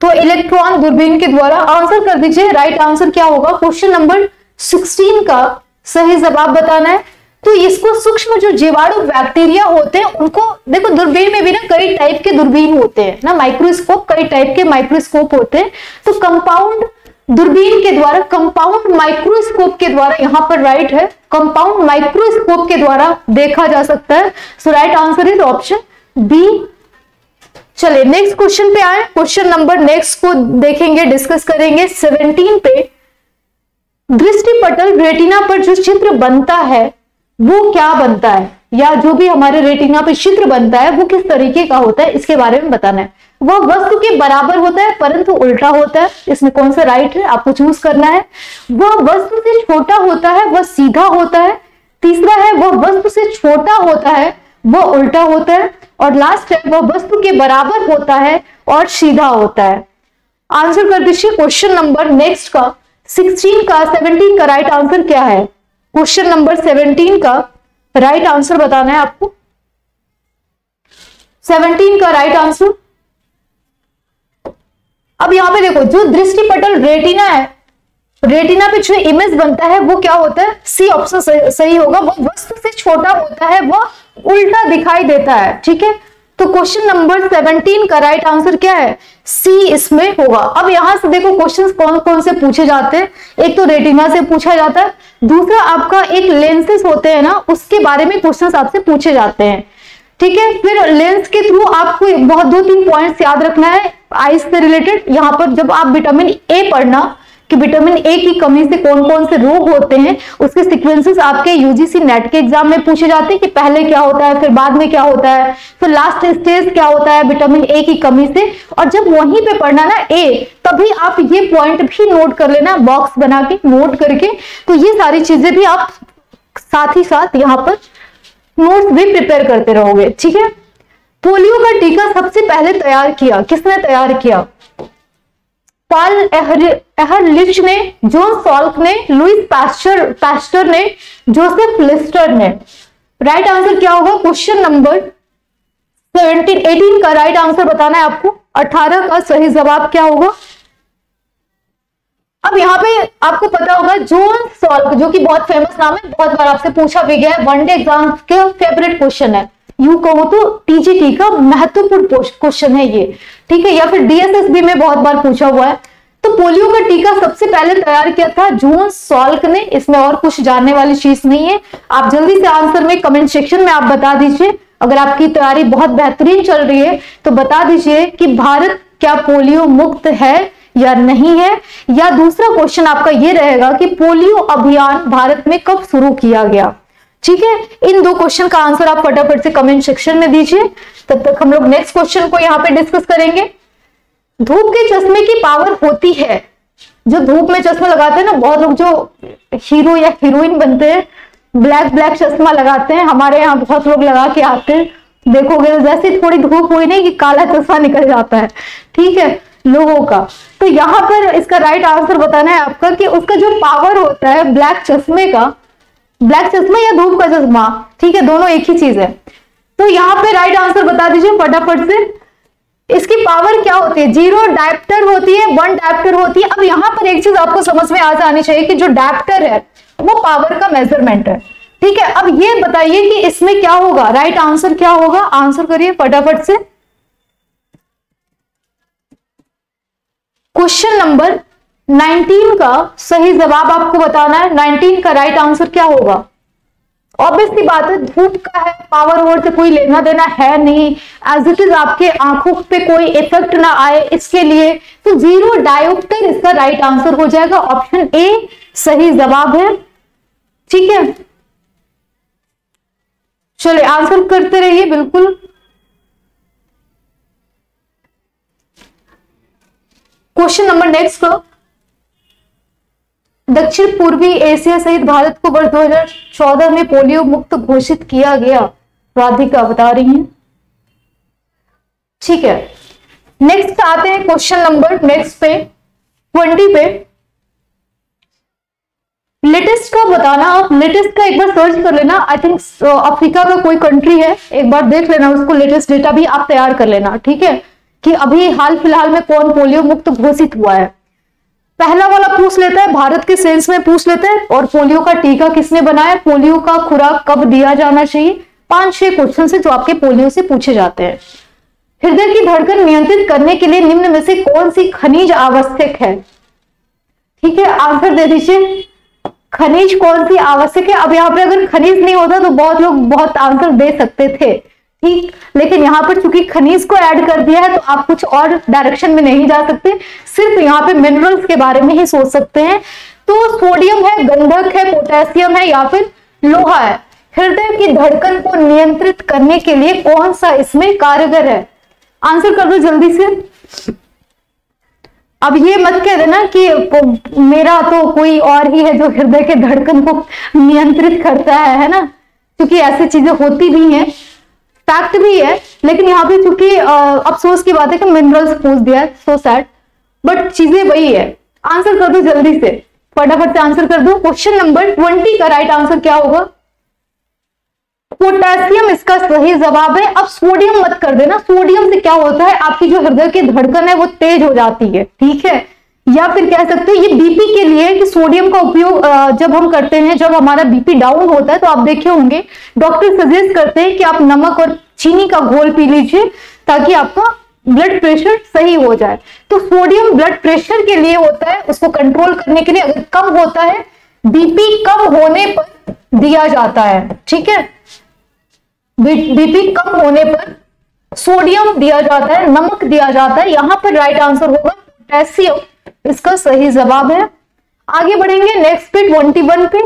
तो इलेक्ट्रॉन दूरबीन के द्वारा आंसर कर दीजिए राइट आंसर क्या होगा? क्वेश्चन नंबर 16 का सही जवाब बताना है। तो इसको सूक्ष्म जो जीवाणु बैक्टीरिया होते हैं, उनको, देखो दूरबीन में भी ना कई टाइप के दूरबीन होते हैं, ना माइक्रोस्कोप कई टाइप के माइक्रोस्कोप होते हैं। तो कंपाउंड दूरबीन के द्वारा कंपाउंड माइक्रोस्कोप के द्वारा, यहाँ पर राइट है कंपाउंड माइक्रोस्कोप के द्वारा देखा जा सकता है। So right answer is option B चलिए नेक्स्ट क्वेश्चन पे आए क्वेश्चन नंबर नेक्स्ट को देखेंगे डिस्कस करेंगे। 17 पे दृष्टि पटल रेटिना पर जो चित्र बनता है वो क्या बनता है? या जो भी हमारे रेटिना पे चित्र बनता है, वो किस तरीके का होता है, इसके बारे में बताना है। वह वस्तु के बराबर होता है, परंतु उल्टा होता है। इसमें कौन सा राइट है, आपको चूज़ करना है। वह वस्तु से छोटा होता है वह सीधा होता है। तीसरा है वह वस्तु से छोटा होता है वह उल्टा होता है। और लास्ट है वह वस्तु के बराबर होता है और सीधा होता है। आंसर कर दीजिए क्वेश्चन नंबर नेक्स्ट का। 16 का 17 का राइट आंसर क्या है? क्वेश्चन नंबर 17 का राइट आंसर बताना है आपको। 17 का राइट आंसर अब यहाँ पे देखो, जो दृष्टि पटल रेटिना है, रेटिना पे जो इमेज बनता है, वो क्या होता है? सी ऑप्शन सही होगा। वो वस्तु से छोटा होता है, वो उल्टा दिखाई देता है, ठीक है? तो क्वेश्चन नंबर 17 का राइट आंसर क्या है? सी इसमें होगा। अब यहाँ से देखो क्वेश्चंस कौन कौन से पूछे जाते हैं। एक तो रेटिना से पूछा जाता है। दूसरा आपका एक लेंसेस होते हैं ना, उसके बारे में क्वेश्चंस आपसे पूछे जाते हैं। ठीक है? फिर लेंस के थ्रू आपको बहुत दो तीन पॉइंट्स याद रखना है। आइस से रिलेटेड यहाँ पर जब आप विटामिन ए पढ़ना कि विटामिन ए की कमी से कौन कौन से रोग होते हैं, उसके सीक्वेंसेस आपके यूजीसी नेट के एग्ज़ाम में पूछे जाते हैं कि पहले क्या होता है, फिर बाद में क्या होता है, फिर लास्ट स्टेज क्या होता है विटामिन ए की कमी से। और जब वहीं पे पढ़ना ना ए तभी आप ये पॉइंट भी नोट कर लेना बॉक्स बना के नोट करके। तो ये सारी चीज़ें भी आप साथ ही साथ यहाँ पर नोट्स भी प्रिपेयर करते रहोगे, ठीक है? पोलियो का टीका सबसे पहले तैयार किया, किसने तैयार किया? पॉल एहरलिच ने, जॉन सॉल्क ने, लुइस पैस्टर पैस्टर ने, जोसेफ लिस्टर ने। राइट आंसर क्या होगा? क्वेश्चन नंबर 17 18 का राइट आंसर बताना है आपको। 18 का सही जवाब क्या होगा? अब यहाँ पे आपको पता होगा, जॉन सॉल्क, जो कि बहुत फ़ेमस नाम है, बहुत बार आपसे पूछा भी गया है वनडे एग्ज़ाम के फेवरेट क्वेश्चन है। यू कहो तो टीजीटी का महत्वपूर्ण क्वेश्चन है ये। ठीक है, या फिर डीएसएसबी में बहुत बार पूछा हुआ है। तो पोलियो का टीका सबसे पहले तैयार किया था जून सॉल्क ने। इसमें और कुछ जानने वाली चीज़ नहीं है। आप जल्दी से आंसर में कमेंट सेक्शन में आप बता दीजिए। अगर आपकी तैयारी बहुत बेहतरीन चल रही है तो बता दीजिए कि भारत क्या पोलियो मुक्त है या नहीं है? या दूसरा क्वेश्चन आपका ये रहेगा कि पोलियो अभियान भारत में कब शुरू किया गया? ठीक है? इन दो क्वेश्चन का आंसर आप फटाफट से कमेंट सेक्शन में दीजिए। तब तक हम लोग नेक्स्ट क्वेश्चन को यहाँ पे डिस्कस करेंगे। धूप के चश्मे की पावर होती है। जो धूप में चश्मा लगाते हैं ना, बहुत लोग जो हीरो या हीरोइन बनते हैं ब्लैक ब्लैक चश्मा लगाते हैं। हमारे यहाँ बहुत लोग लगा के आते हैं। देखोगे जैसे थोड़ी धूप हुई नहीं कि काला चश्मा निकल जाता है। ठीक है? लोगों का। तो यहाँ पर इसका राइट आंसर बताना है आपका कि उसका जो पावर होता है ब्लैक चश्मे का ब्लैक चश्मा या धूप का चश्मा? ठीक है, दोनों एक ही चीज़ है। तो यहाँ पे राइट आंसर बता दीजिए फटाफट से। इसकी पावर क्या होती है? ज़ीरो डायप्टर होती है वन डायप्टर होती है। अब यहाँ पर एक चीज़ आपको समझ में आ जानी चाहिए कि जो डायप्टर है, वो पावर का मेज़रमेंट है। ठीक है, अब ये बताइए कि इसमें क्या होगा? राइट आंसर क्या होगा? आंसर करिए फटाफट से। क्वेश्चन नंबर 19 का सही जवाब आपको बताना है। 19 का राइट आंसर क्या होगा? ऑब्वियसली बात है, धूप का है पावर ओवर से कोई लेना देना है नहीं। एज इट इज़ आपके आँखों पे कोई इफ़ेक्ट ना आए इसके लिए तो ज़ीरो डायोप्टर इसका राइट आंसर हो जाएगा। ऑप्शन ए सही जवाब है। ठीक है? चलिए आंसर करते रहिए, बिल्कुल। क्वेश्चन नंबर नेक्स्ट का दक्षिण पूर्वी एशिया सहित भारत को वर्ष 2014 में पोलियो मुक्त घोषित किया गया। राधिका बता रही हैं। ठीक है। नेक्स्ट आते हैं क्वेश्चन नंबर नेक्स्ट पे ट्वेंटी पे। लेटेस्ट का बताना, आप लेटेस्ट का एक बार सर्च कर लेना। आई थिंक अफ्रीका का कोई कंट्री है, एक बार देख लेना, उसको लेटेस्ट डेटा भी आप तैयार कर लेना, ठीक है? कि अभी हाल फ़िलहाल में कौन पोलियो मुक्त घोषित हुआ है। पहला वाला पूछ लेता है, भारत के सेंस में पूछ लेता है, और पोलियो का टीका किसने बनाया? पोलियो का खुराक कब दिया जाना चाहिए? पाँच, छह क्वेश्चन से जो आपके पोलियो से पूछे जाते हैं। हृदय की धड़कन नियंत्रित करने के लिए निम्न में से कौन सी खनिज आवश्यक है? ठीक है, आंसर दे दीजिए। खनिज कौन सी आवश्यक है? अब यहाँ पे अगर खनिज नहीं होता तो बहुत लोग बहुत आंसर दे सकते थे। ठीक लेकिन यहाँ पर चूँकि खनिज को ऐड कर दिया है तो आप कुछ और डायरेक्शन में नहीं जा सकते। सिर्फ़ यहाँ पे मिनरल्स के बारे में ही सोच सकते हैं। तो सोडियम है, गंधक है पोटेशियम है या फिर लोहा है। हृदय की धड़कन को नियंत्रित करने के लिए कौन सा इसमें कारगर है? आंसर कर दो जल्दी से। अब ये मत कह देना कि मेरा तो कोई और ही है जो हृदय के धड़कन को नियंत्रित करता है है ना? क्योंकि ऐसी चीज़ें होती भी हैं। फैक्ट भी है, लेकिन यहाँ पे चूँकि अफसोस की बात है कि मिनरल्स पूछ दिया है सो सैड बट चीज़ें वही है। आंसर कर दो जल्दी से। फटाफट से आंसर कर दो। क्वेश्चन नंबर ट्वेंटी का राइट आंसर क्या होगा? पोटेशियम इसका सही जवाब है। अब सोडियम मत कर देना। सोडियम से क्या होता है? आपकी जो हृदय की धड़कन है, वो तेज हो जाती है। ठीक है? या फिर कह सकते हो, ये बीपी के लिए कि सोडियम का उपयोग जब हम करते हैं, जब हमारा बीपी डाउन होता है तो आप देखे होंगे डॉक्टर सजेस्ट करते हैं कि आप नमक और चीनी का घोल पी लीजिए, ताकि आपका ब्लड प्रेशर सही हो जाए। तो सोडियम ब्लड प्रेशर के लिए होता है, उसको कंट्रोल करने के लिए अगर कम होता है बीपी कम होने पर दिया जाता है, ठीक है? बीपी कम होने पर सोडियम दिया जाता है, नमक दिया जाता है, यहाँ पर राइट आंसर होगा पोटेशियम इसका सही जवाब है। आगे बढ़ेंगे नेक्स्ट पे ट्वेंटी वन पे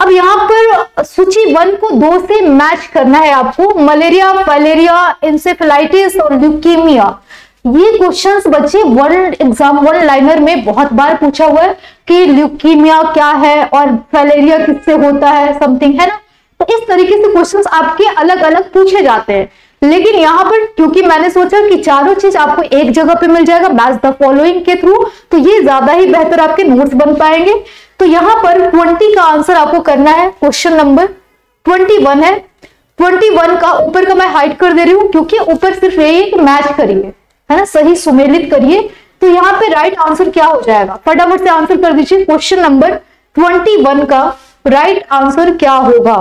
अब यहाँ पर सूची वन को दो से मैच करना है आपको। मलेरिया फाइलेरिया इंसेफेलाइटिस और ल्यूकीमिया ये क्वेश्चंस बच्चे वर्ल्ड एग्ज़ाम वर्ल्ड लाइनर में बहुत बार पूछा हुआ है कि ल्यूकीमिया क्या है और फाइलेरिया किससे होता है समथिंग है ना? तो इस तरीके से क्वेश्चंस आपके अलग अलग पूछे जाते हैं। लेकिन यहाँ पर, क्योंकि मैंने सोचा कि चारों चीज़ आपको एक जगह पे मिल जाएगा मैच द फॉलोइंग के थ्रू तो ये ज़्यादा ही बेहतर आपके नोट्स बन पाएँगे। तो यहाँ पर ट्वेंटी का आंसर आपको करना है क्वेश्चन नंबर ट्वेंटी वन है। ट्वेंटी वन का ऊपर का मैं हाइट कर दे रही हूँ, क्योंकि ऊपर सिर्फ़ यही मैच करिए, है ना? सही सुमेलित करिए। तो यहाँ पे राइट आंसर क्या हो जाएगा? फटाफट से आंसर कर दीजिए क्वेश्चन नंबर ट्वेंटी वन का राइट आंसर क्या होगा?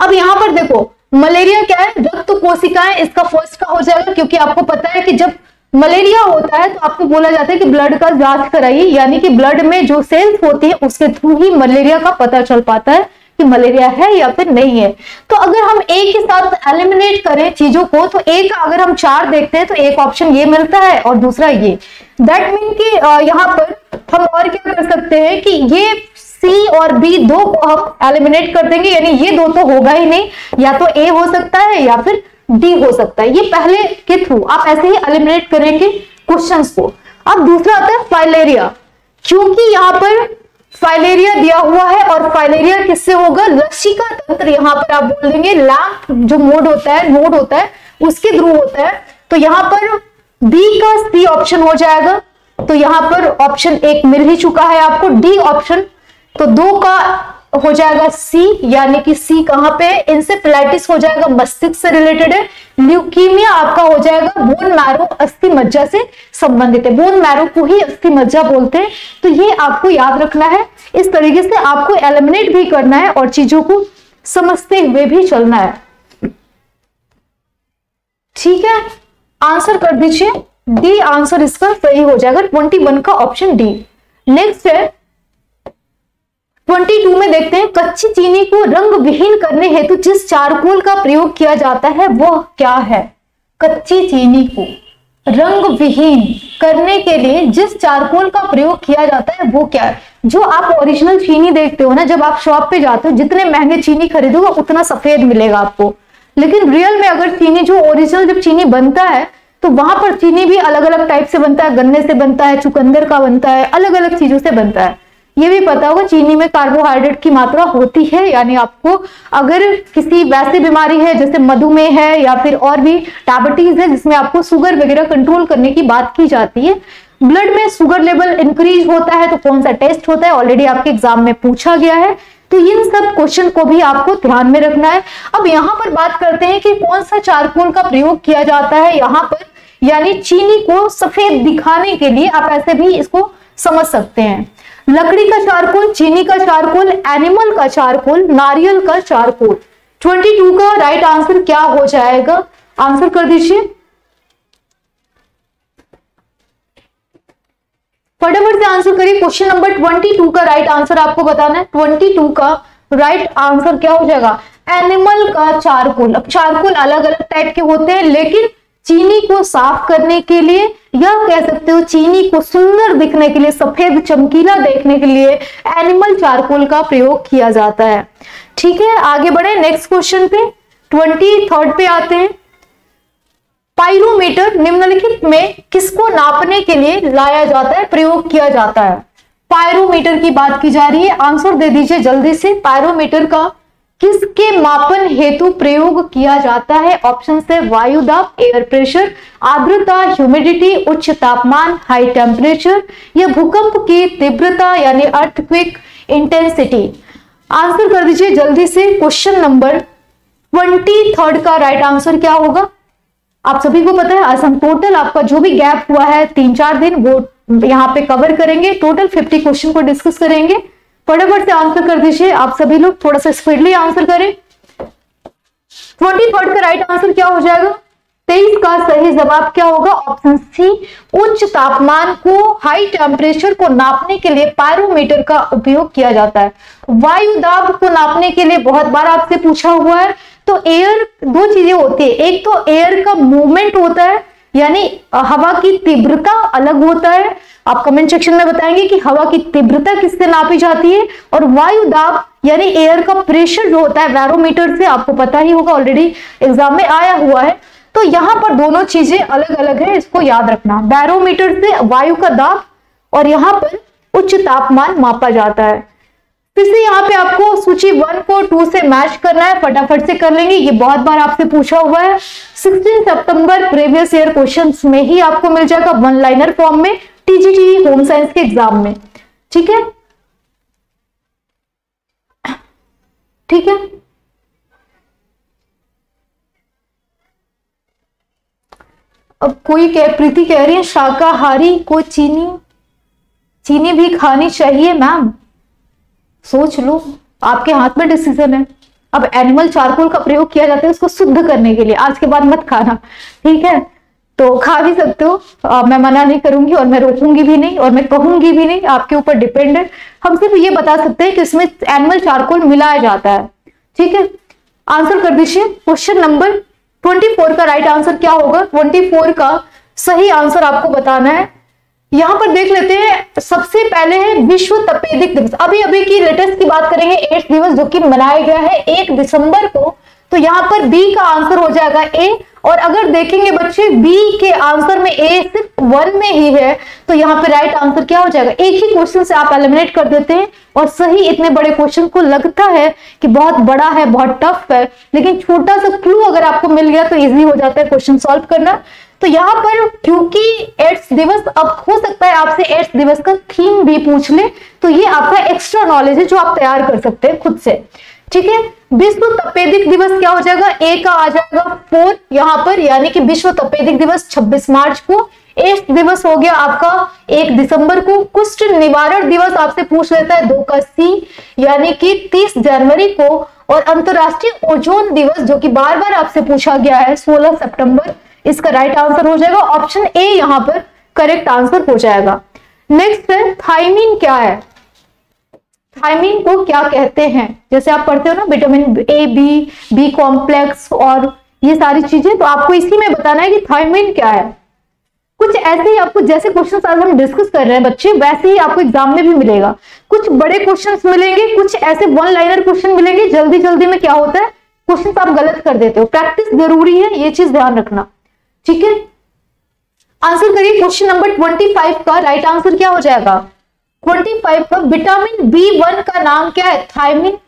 अब यहाँ पर देखो मलेरिया क्या है? रक्त कोशिकाएँ इसका फ़र्स्ट का हो जाएगा, क्योंकि आपको पता है कि जब मलेरिया होता है तो आपको बोला जाता है कि ब्लड का जाँच कराइए, यानी कि ब्लड में जो सेल्स होती है, उसके थ्रू ही मलेरिया का पता चल पाता है कि मलेरिया है या फिर नहीं है। तो अगर हम एक के साथ एलिमिनेट करें चीज़ों को तो एक अगर हम चार देखते हैं तो एक ऑप्शन ये मिलता है और दूसरा ये। दैट मीन कि यहाँ पर हम और क्या कर सकते हैं कि ये सी और बी दो को हम एलिमिनेट कर देंगे, यानी ये दो तो होगा ही नहीं, या तो ए हो सकता है या फिर डी हो सकता है। ये पहले के थ्रू आप ऐसे ही एलिमिनेट करेंगे क्वेश्चंस को। अब दूसरा आता है फाइलेरिया क्योंकि यहाँ पर फाइलेरिया दिया हुआ है और फाइलेरिया किससे होगा? लक्षिका तंत्र, यहाँ पर आप बोल देंगे लैम्प जो मोड होता है नोड होता है, उसके थ्रू होता है। तो यहाँ पर बी का सी ऑप्शन हो जाएगा। तो यहाँ पर ऑप्शन एक मिल ही चुका है आपको। डी ऑप्शन तो दो का हो जाएगा सी यानी कि सी कहाँ पे? इंसेफ्लाइटिस हो जाएगा, मस्तिष्क से रिलेटेड है। ल्यूकीमिया आपका हो जाएगा बोन मैरो अस्थि मज्जा से संबंधित है। बोन मैरो को ही अस्थि मज्जा बोलते हैं। तो ये आपको याद रखना है। इस तरीके से आपको एलिमिनेट भी करना है और चीज़ों को समझते हुए भी चलना है। ठीक है? आंसर कर दीजिए। डी आंसर इसका सही हो जाएगा। ट्वेंटी वन का ऑप्शन डी नेक्स्ट है 22 में देखते हैं, कच्ची चीनी को रंग विहीन करने हेतु जिस चारकोल का प्रयोग किया जाता है, वह क्या है? कच्ची चीनी को रंग विहीन करने के लिए जिस चारकोल का प्रयोग किया जाता है, वो क्या है? जो आप ओरिजिनल चीनी देखते हो ना, जब आप शॉप पे जाते हो, जितने महँगे चीनी खरीदोगे उतना सफ़ेद मिलेगा आपको। लेकिन रियल में अगर चीनी, जो ओरिजिनल जब चीनी बनता है तो वहाँ पर चीनी भी अलग अलग टाइप से बनता है, गन्ने से बनता है, चुकंदर का बनता है अलग अलग चीज़ों से बनता है। ये भी पता होगा, चीनी में कार्बोहाइड्रेट की मात्रा होती है, यानी आपको अगर किसी वैसी बीमारी है, जैसे मधुमेह है, या फिर और भी डायबिटीज़ है, जिसमें आपको शुगर वगैरह कंट्रोल करने की बात की जाती है ब्लड में शुगर लेवल इंक्रीज होता है तो कौन सा टेस्ट होता है ऑलरेडी आपके एग्ज़ाम में पूछा गया है तो इन सब क्वेश्चन को भी आपको ध्यान में रखना है। अब यहाँ पर बात करते हैं कि कौन सा चारकोल का प्रयोग किया जाता है, यहाँ पर, यानी चीनी को सफ़ेद दिखाने के लिए आप ऐसे भी इसको समझ सकते हैं। लकड़ी का चारकोल, चीनी का चारकोल, एनिमल का चारकोल, नारियल का चारकोल। 22 का राइट आंसर क्या हो जाएगा? आंसर कर दीजिए। फटाफट से आंसर करिए। क्वेश्चन नंबर 22 का राइट आंसर आपको बताना है। 22 का राइट आंसर क्या हो जाएगा? एनिमल का चारकोल। अब चारकोल अलग अलग टाइप के होते हैं, लेकिन चीनी को साफ़ करने के लिए, या कह सकते हो चीनी को सुंदर दिखने के लिए, सफ़ेद चमकीला देखने के लिए एनिमल चारकोल का प्रयोग किया जाता है। ठीक है, आगे बढ़े नेक्स्ट क्वेश्चन पे। ट्वेंटी थर्ड पे आते हैं। पायरोमीटर निम्नलिखित में किसको नापने के लिए लाया जाता है, प्रयोग किया जाता है? पायरोमीटर की बात की जा रही है। आंसर दे दीजिए जल्दी से। पायरोमीटर का किसके मापन हेतु प्रयोग किया जाता है? ऑप्शन से वायु दाब एयर प्रेशर आर्द्रता ह्यूमिडिटी उच्च तापमान हाई टेम्परेचर या भूकंप की तीव्रता यानी अर्थक्विक इंटेंसिटी आंसर कर दीजिए जल्दी से क्वेश्चन नंबर ट्वेंटी थर्ड का राइट आंसर क्या होगा? आप सभी को पता है असम टोटल आपका जो भी गैप हुआ है, तीन चार दिन वो यहाँ पे कवर करेंगे। टोटल फिफ्टी क्वेश्चन को डिस्कस करेंगे। फटाफट से आंसर कर दीजिए। आप सभी लोग थोड़ा सा स्पीडली आंसर करें। ट्वेंटी थर्ड का राइट आंसर क्या हो जाएगा? तेईस का सही जवाब क्या होगा? ऑप्शन सी उच्च तापमान को हाई टेम्परेचर को नापने के लिए पायरोमीटर का उपयोग किया जाता है। वायु दाब को नापने के लिए बहुत बार आपसे पूछा हुआ है। तो एयर दो चीज़ें होती है। एक तो एयर का मूवमेंट होता है, यानी हवा की तीव्रता अलग होता है। आप कमेंट सेक्शन में बताएँगे कि हवा की तीव्रता किससे नापी जाती है और वायु दाब, यानी एयर का प्रेशर जो होता है बैरोमीटर से आपको पता ही होगा ऑलरेडी एग्ज़ाम में आया हुआ है। तो यहाँ पर दोनों चीज़ें अलग अलग है, इसको याद रखना। बैरोमीटर से वायु का दाब और यहाँ पर उच्च तापमान मापा जाता है। फिर से यहाँ पे आपको सूची वन को टू से मैच करना है, फटाफट से कर लेंगे। ये बहुत बार आपसे पूछा हुआ है। 16 सितंबर प्रीवियस ईयर क्वेश्चंस में ही आपको मिल जाएगा वन लाइनर फॉर्म में। टीजीटी होम साइंस के एग्ज़ाम में। ठीक है? ठीक है? अब कोई कह, प्रीति कह रही है, शाकाहारी को चीनी? चीनी भी खानी चाहिए, मैम। सोच लो, आपके हाथ में डिसीज़न है। अब एनिमल चारकोल का प्रयोग किया जाता है उसको शुद्ध करने के लिए। आज के बाद मत खाना। ठीक है? तो खा भी सकते हो। मैं मना नहीं करूँगी और मैं रोकूँगी भी नहीं और मैं कहूँगी भी नहीं, आपके ऊपर डिपेंड है हम सिर्फ़ ये बता सकते हैं कि इसमें एनिमल चारकोल मिलाया जाता है। ठीक है? आंसर कर दीजिए। क्वेश्चन नंबर 24 का राइट आंसर क्या होगा? 24 का सही आंसर आपको बताना है। यहाँ पर देख लेते हैं, सबसे पहले है विश्व तपेदिक दिवस। अभी अभी की लेटेस्ट की बात करेंगे एड्स दिवस जो कि मनाया गया है, एक दिसंबर को। तो यहाँ पर बी का आंसर हो जाएगा ए और अगर देखेंगे बच्चे बी के आंसर में ए सिर्फ़ वन में ही है तो यहाँ पे राइट आंसर क्या हो जाएगा? एक ही क्वेश्चन से आप एलिमिनेट कर देते हैं और सही इतने बड़े क्वेश्चन को लगता है कि बहुत बड़ा है, बहुत टफ है, लेकिन छोटा सा क्लू अगर आपको मिल गया तो इजी हो जाता है क्वेश्चन सॉल्व करना। तो यहाँ पर क्योंकि एड्स दिवस, अब हो सकता है आपसे एड्स दिवस का थीम भी पूछ ले तो ये आपका एक्स्ट्रा नॉलेज है जो आप तैयार कर सकते हैं खुद से। ठीक है? विश्व तपेदिक दिवस क्या हो जाएगा? ए का आ जाएगा फोर यहाँ पर, यानी कि विश्व तपेदिक दिवस 26 मार्च को। एड्स दिवस हो गया आपका एक दिसंबर को। कुष्ठ निवारण दिवस आपसे पूछ लेता है दो का सी यानी कि 30 जनवरी को। और अंतरराष्ट्रीय ओजोन दिवस, जो कि बार बार आपसे पूछा गया है 16 सितंबर, इसका राइट आंसर हो जाएगा। ऑप्शन ए यहाँ पर करेक्ट आंसर हो जाएगा। नेक्स्ट है थाइमिन क्या है? थाइमिन को क्या कहते हैं? जैसे आप पढ़ते हो ना vitamin A B B complex और ये सारी चीज़ें तो आपको इसी में बताना है कि थाइमिन क्या है। कुछ ऐसे ही आपको, जैसे क्वेश्चन आज हम डिस्कस कर रहे हैं बच्चे, वैसे ही आपको एग्ज़ाम में भी मिलेगा। कुछ बड़े क्वेश्चंस मिलेंगे, कुछ ऐसे वन लाइनर क्वेश्चन मिलेंगे जल्दी जल्दी में क्या होता है? क्वेश्चन आप गलत कर देते हो। प्रैक्टिस ज़रूरी है, ये चीज़ ध्यान रखना। ठीक है? आंसर करिए क्वेश्चन नंबर ट्वेंटी फाइव का राइट आंसर क्या हो जाएगा? ट्वेंटी फाइव का विटामिन बी वन का नाम क्या है? थायमिन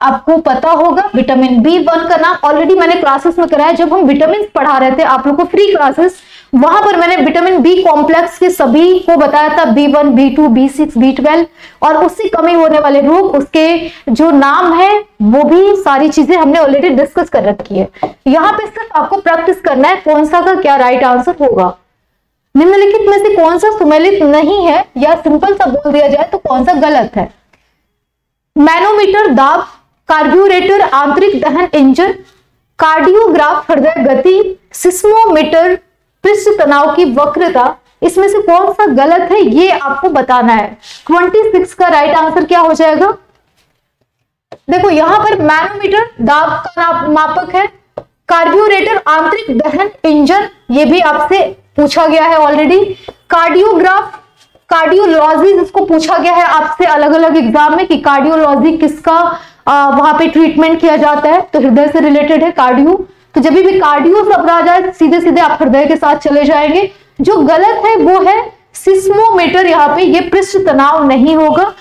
आपको पता होगा विटामिन बी वन का नाम ऑलरेडी मैंने क्लासेस में कराया। जब हम विटामिन पढ़ा रहे थे, आप लोग को फ्री क्लासेस वहाँ पर मैंने विटामिन बी कॉम्प्लेक्स के सभी को बताया था B one B two B six B twelve और उससे कमी होने वाले रोग, उसके जो नाम है, वो भी सारी चीज़ें हमने ऑलरेडी डिस्कस कर रखी है। यहाँ पे सिर्फ़ आपको प्रैक्टिस करना है, कौन सा का क्या राइट आंसर होगा। निम्नलिखित में से कौन सा सुमेलित नहीं है या सिंपल सा बोल दिया जाए तो कौन सा गलत है? मैनोमीटर, दाब, कार्ब्यूरेटर, आंतरिक दहन इंजन, कार्डियोग्राफ, हृदय गति, सिस्मोमीटर, पृष्ठ तनाव की वक्रता, इसमें से कौन सा गलत है ये आपको बताना है। 26 का राइट आंसर क्या हो जाएगा? देखो, यहाँ पर मैनोमीटर, दाब का मापक है। कार्ब्यूरेटर, आंतरिक दहन इंजन, ये भी आपसे पूछा गया है ऑलरेडी कार्डियोग्राफ कार्डियोलॉजी जिसको पूछा गया है आपसे अलग अलग एग्ज़ाम में कि कार्डियोलॉजी किसका आ, वहाँ पे ट्रीटमेंट किया जाता है तो हृदय से रिलेटेड है कार्डियो तो जब भी कार्डियो शब्द आ जाए सीधे सीधे आप हृदय के साथ चले जाएँगे। जो गलत है वो है सिस्मोमीटर यहाँ पे ये पृष्ठ तनाव नहीं होगा।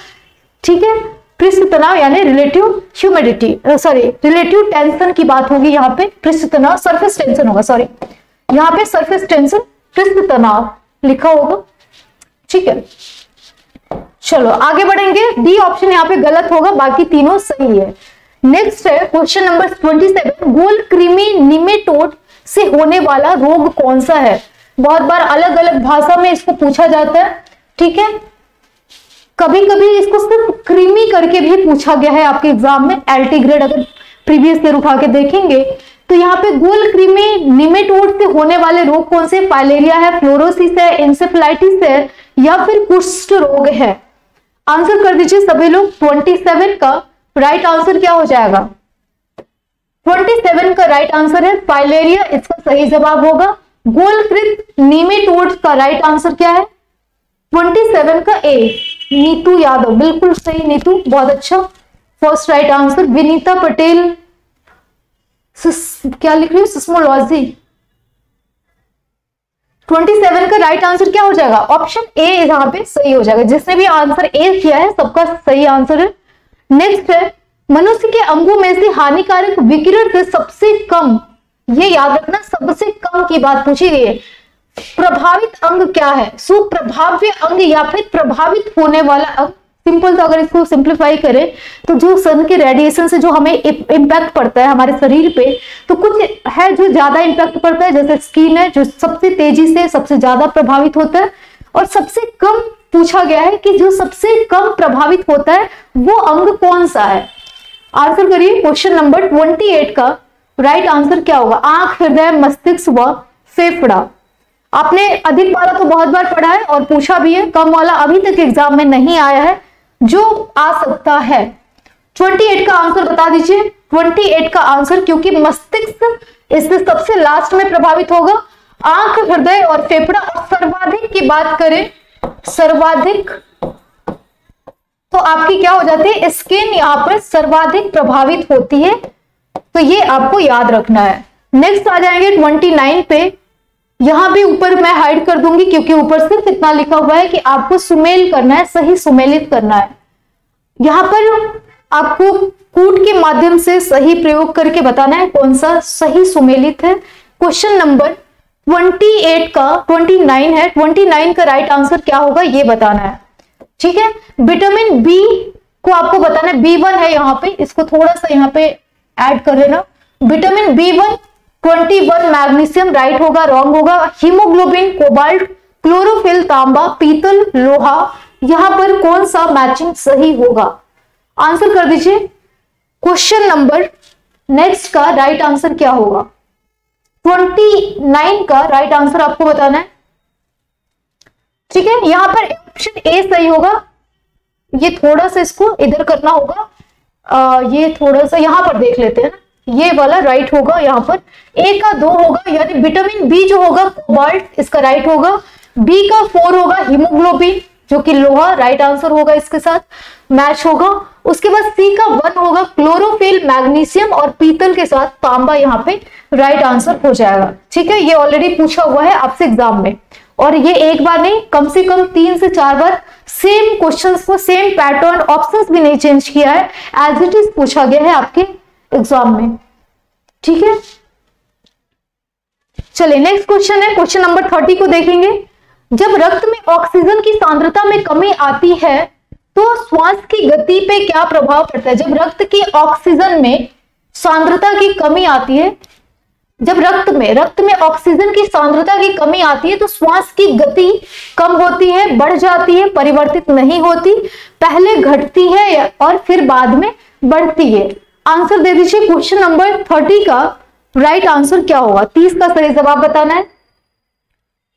ठीक है? पृष्ठ तनाव यानी relative humidity sorry relative tension की बात होगी यहाँ पे। पृष्ठ तनाव सरफेस टेंशन होगा सॉरी यहाँ पे सरफेस टेंशन पृष्ठ तनाव लिखा होगा। ठीक है। चलो, आगे बढ़ेंगे। डी ऑप्शन यहाँ पे गलत होगा, बाकी तीनों सही है। नेक्स्ट है क्वेश्चन नंबर ट्वेंटी सेवन गोल क्रीमी निमेटोड से होने वाला रोग कौन सा है? बहुत बार अलग अलग भाषा में इसको पूछा जाता है, ठीक है? कभी कभी इसको सिर्फ़ क्रीमी करके भी पूछा गया है आपके एग्ज़ाम में एल्टी ग्रेड अगर प्रीवियस ईयर उठा के देखेंगे तो यहाँ पे गोल क्रीमी निमेटोड से होने वाले रोग कौन से? फाइलेरिया है फ्लोरोसिस है इंसेफ्लाइटिस है, या फिर कुष्ठ रोग है? आंसर कर दीजिए सभी लोग। 27 का राइट आंसर क्या हो जाएगा? 27 का राइट आंसर है फाइलेरिया इसका सही जवाब होगा। गोलकृत नीमेटोड का राइट आंसर क्या है? 27 का ए नीतू यादव। बिल्कुल सही, नीतू। बहुत अच्छा। First right answer Vinita Patel. क्या लिख रही हूँ? सिस्मोलॉजी 27 का राइट आंसर क्या हो जाएगा? ऑप्शन ए यहाँ पे सही हो जाएगा। जिसने भी आंसर ए किया है, सबका सही आंसर है। नेक्स्ट है, मनुष्य के अंगों में से हानिकारक विकिरण से सबसे कम, ये याद रखना, सबसे कम की बात पूछी गई है। प्रभावित अंग क्या है? सुप्रभाव्य अंग या फिर प्रभावित होने वाला अंग? सिंपल तो अगर इसको सिंप्लीफाई करें तो जो सन के रेडिएशन से जो हमें इम्पैक्ट पड़ता है हमारे शरीर पे तो कुछ है जो ज़्यादा इम्पैक्ट पड़ता है, जैसे स्किन है, जो सबसे तेज़ी से सबसे ज़्यादा प्रभावित होता है, और सबसे कम पूछा गया है कि जो सबसे कम प्रभावित होता है, वो अंग कौन सा है? आंसर करिए क्वेश्चन नंबर ट्वेंटी एट का। राइट आंसर क्या होगा? आँख, हृदय, मस्तिष्क व फेफड़ा। आपने अधिक वाला तो बहुत बार पढ़ा है और पूछा भी है, कम वाला अभी तक एग्ज़ाम में नहीं आया है। जो आ सकता है। 28 का आंसर बता दीजिए। 28 का आंसर क्योंकि मस्तिष्क इससे सबसे लास्ट में प्रभावित होगा। आँख, हृदय और फेफड़ा। और सर्वाधिक की बात करें, सर्वाधिक तो आपकी क्या हो जाती है? स्किन यहाँ पर सर्वाधिक प्रभावित होती है। तो ये आपको याद रखना है। नेक्स्ट आ जाएँगे 29 पे। यहाँ भी ऊपर मैं हाइड कर दूँगी क्योंकि ऊपर सिर्फ़ इतना लिखा हुआ है कि आपको सुमेल करना है, सही सुमेलित करना है। यहाँ पर आपको कूट के माध्यम से सही प्रयोग करके बताना है कौन सा सही सुमेलित है। क्वेश्चन नंबर 28 का 29 है। 29 का राइट आंसर क्या होगा, ये बताना है। ठीक है? विटामिन बी को आपको बताना है। बी वन है यहाँ पे, इसको थोड़ा सा यहाँ पे ऐड कर लेना। Vitamin B one twenty one magnesium right होगा रॉन्ग होगा। हीमोग्लोबिन कोबाल्ट क्लोरोफिल तांबा पीतल लोहा यहाँ पर कौन सा मैचिंग सही होगा? आंसर कर दीजिए। क्वेश्चन नंबर नेक्स्ट का राइट आंसर क्या होगा? ट्वेंटी नाइन का राइट आंसर आपको बताना है। ठीक है? यहाँ पर ऑप्शन ए सही होगा। ये थोड़ा सा इसको इधर करना होगा। आ, ये थोड़ा सा यहाँ पर देख लेते हैं। ये वाला राइट होगा यहाँ पर। ए का दो होगा, यानी विटामिन बी जो होगा कोबाल्ट इसका राइट होगा। बी का फोर होगा हीमोग्लोबिन जो कि लोहा राइट आंसर होगा इसके साथ। मैच होगा। उसके बाद सी का वन होगा क्लोरोफिल मैग्नीशियम और पीतल के साथ तांबा यहाँ पे राइट आंसर हो जाएगा। ठीक है, ये ऑलरेडी पूछा हुआ है आपसे एग्ज़ाम में। और ये एक बार नहीं, कम से कम तीन से चार बार सेम क्वेश्चंस को सेम पैटर्न ऑप्शंस भी नहीं चेंज किया है। एज इट इज़ पूछा गया है आपके एग्ज़ाम में। ठीक है? चलिए नेक्स्ट क्वेश्चन है। क्वेश्चन नंबर थर्टी को देखेंगे। जब रक्त में ऑक्सीजन की सांद्रता में कमी आती है तो श्वास की गति पे क्या प्रभाव पड़ता है? जब रक्त की ऑक्सीजन में सांद्रता की कमी आती है, जब रक्त में रक्त में ऑक्सीजन की सांद्रता की कमी आती है तो श्वास की गति कम होती है, बढ़ जाती है, परिवर्तित नहीं होती, पहले घटती है और फिर बाद में बढ़ती है। आंसर दे दीजिए क्वेश्चन नंबर थर्टी का राइट आंसर क्या होगा? तीस का सही जवाब बताना है।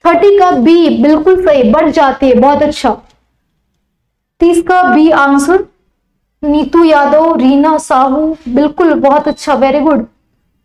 थर्टी का बी बिल्कुल सही, बढ़ जाती है, बहुत अच्छा। तीस का बी आंसर, नीतू यादव, रीना साहू, बिल्कुल बहुत अच्छा वेरी गुड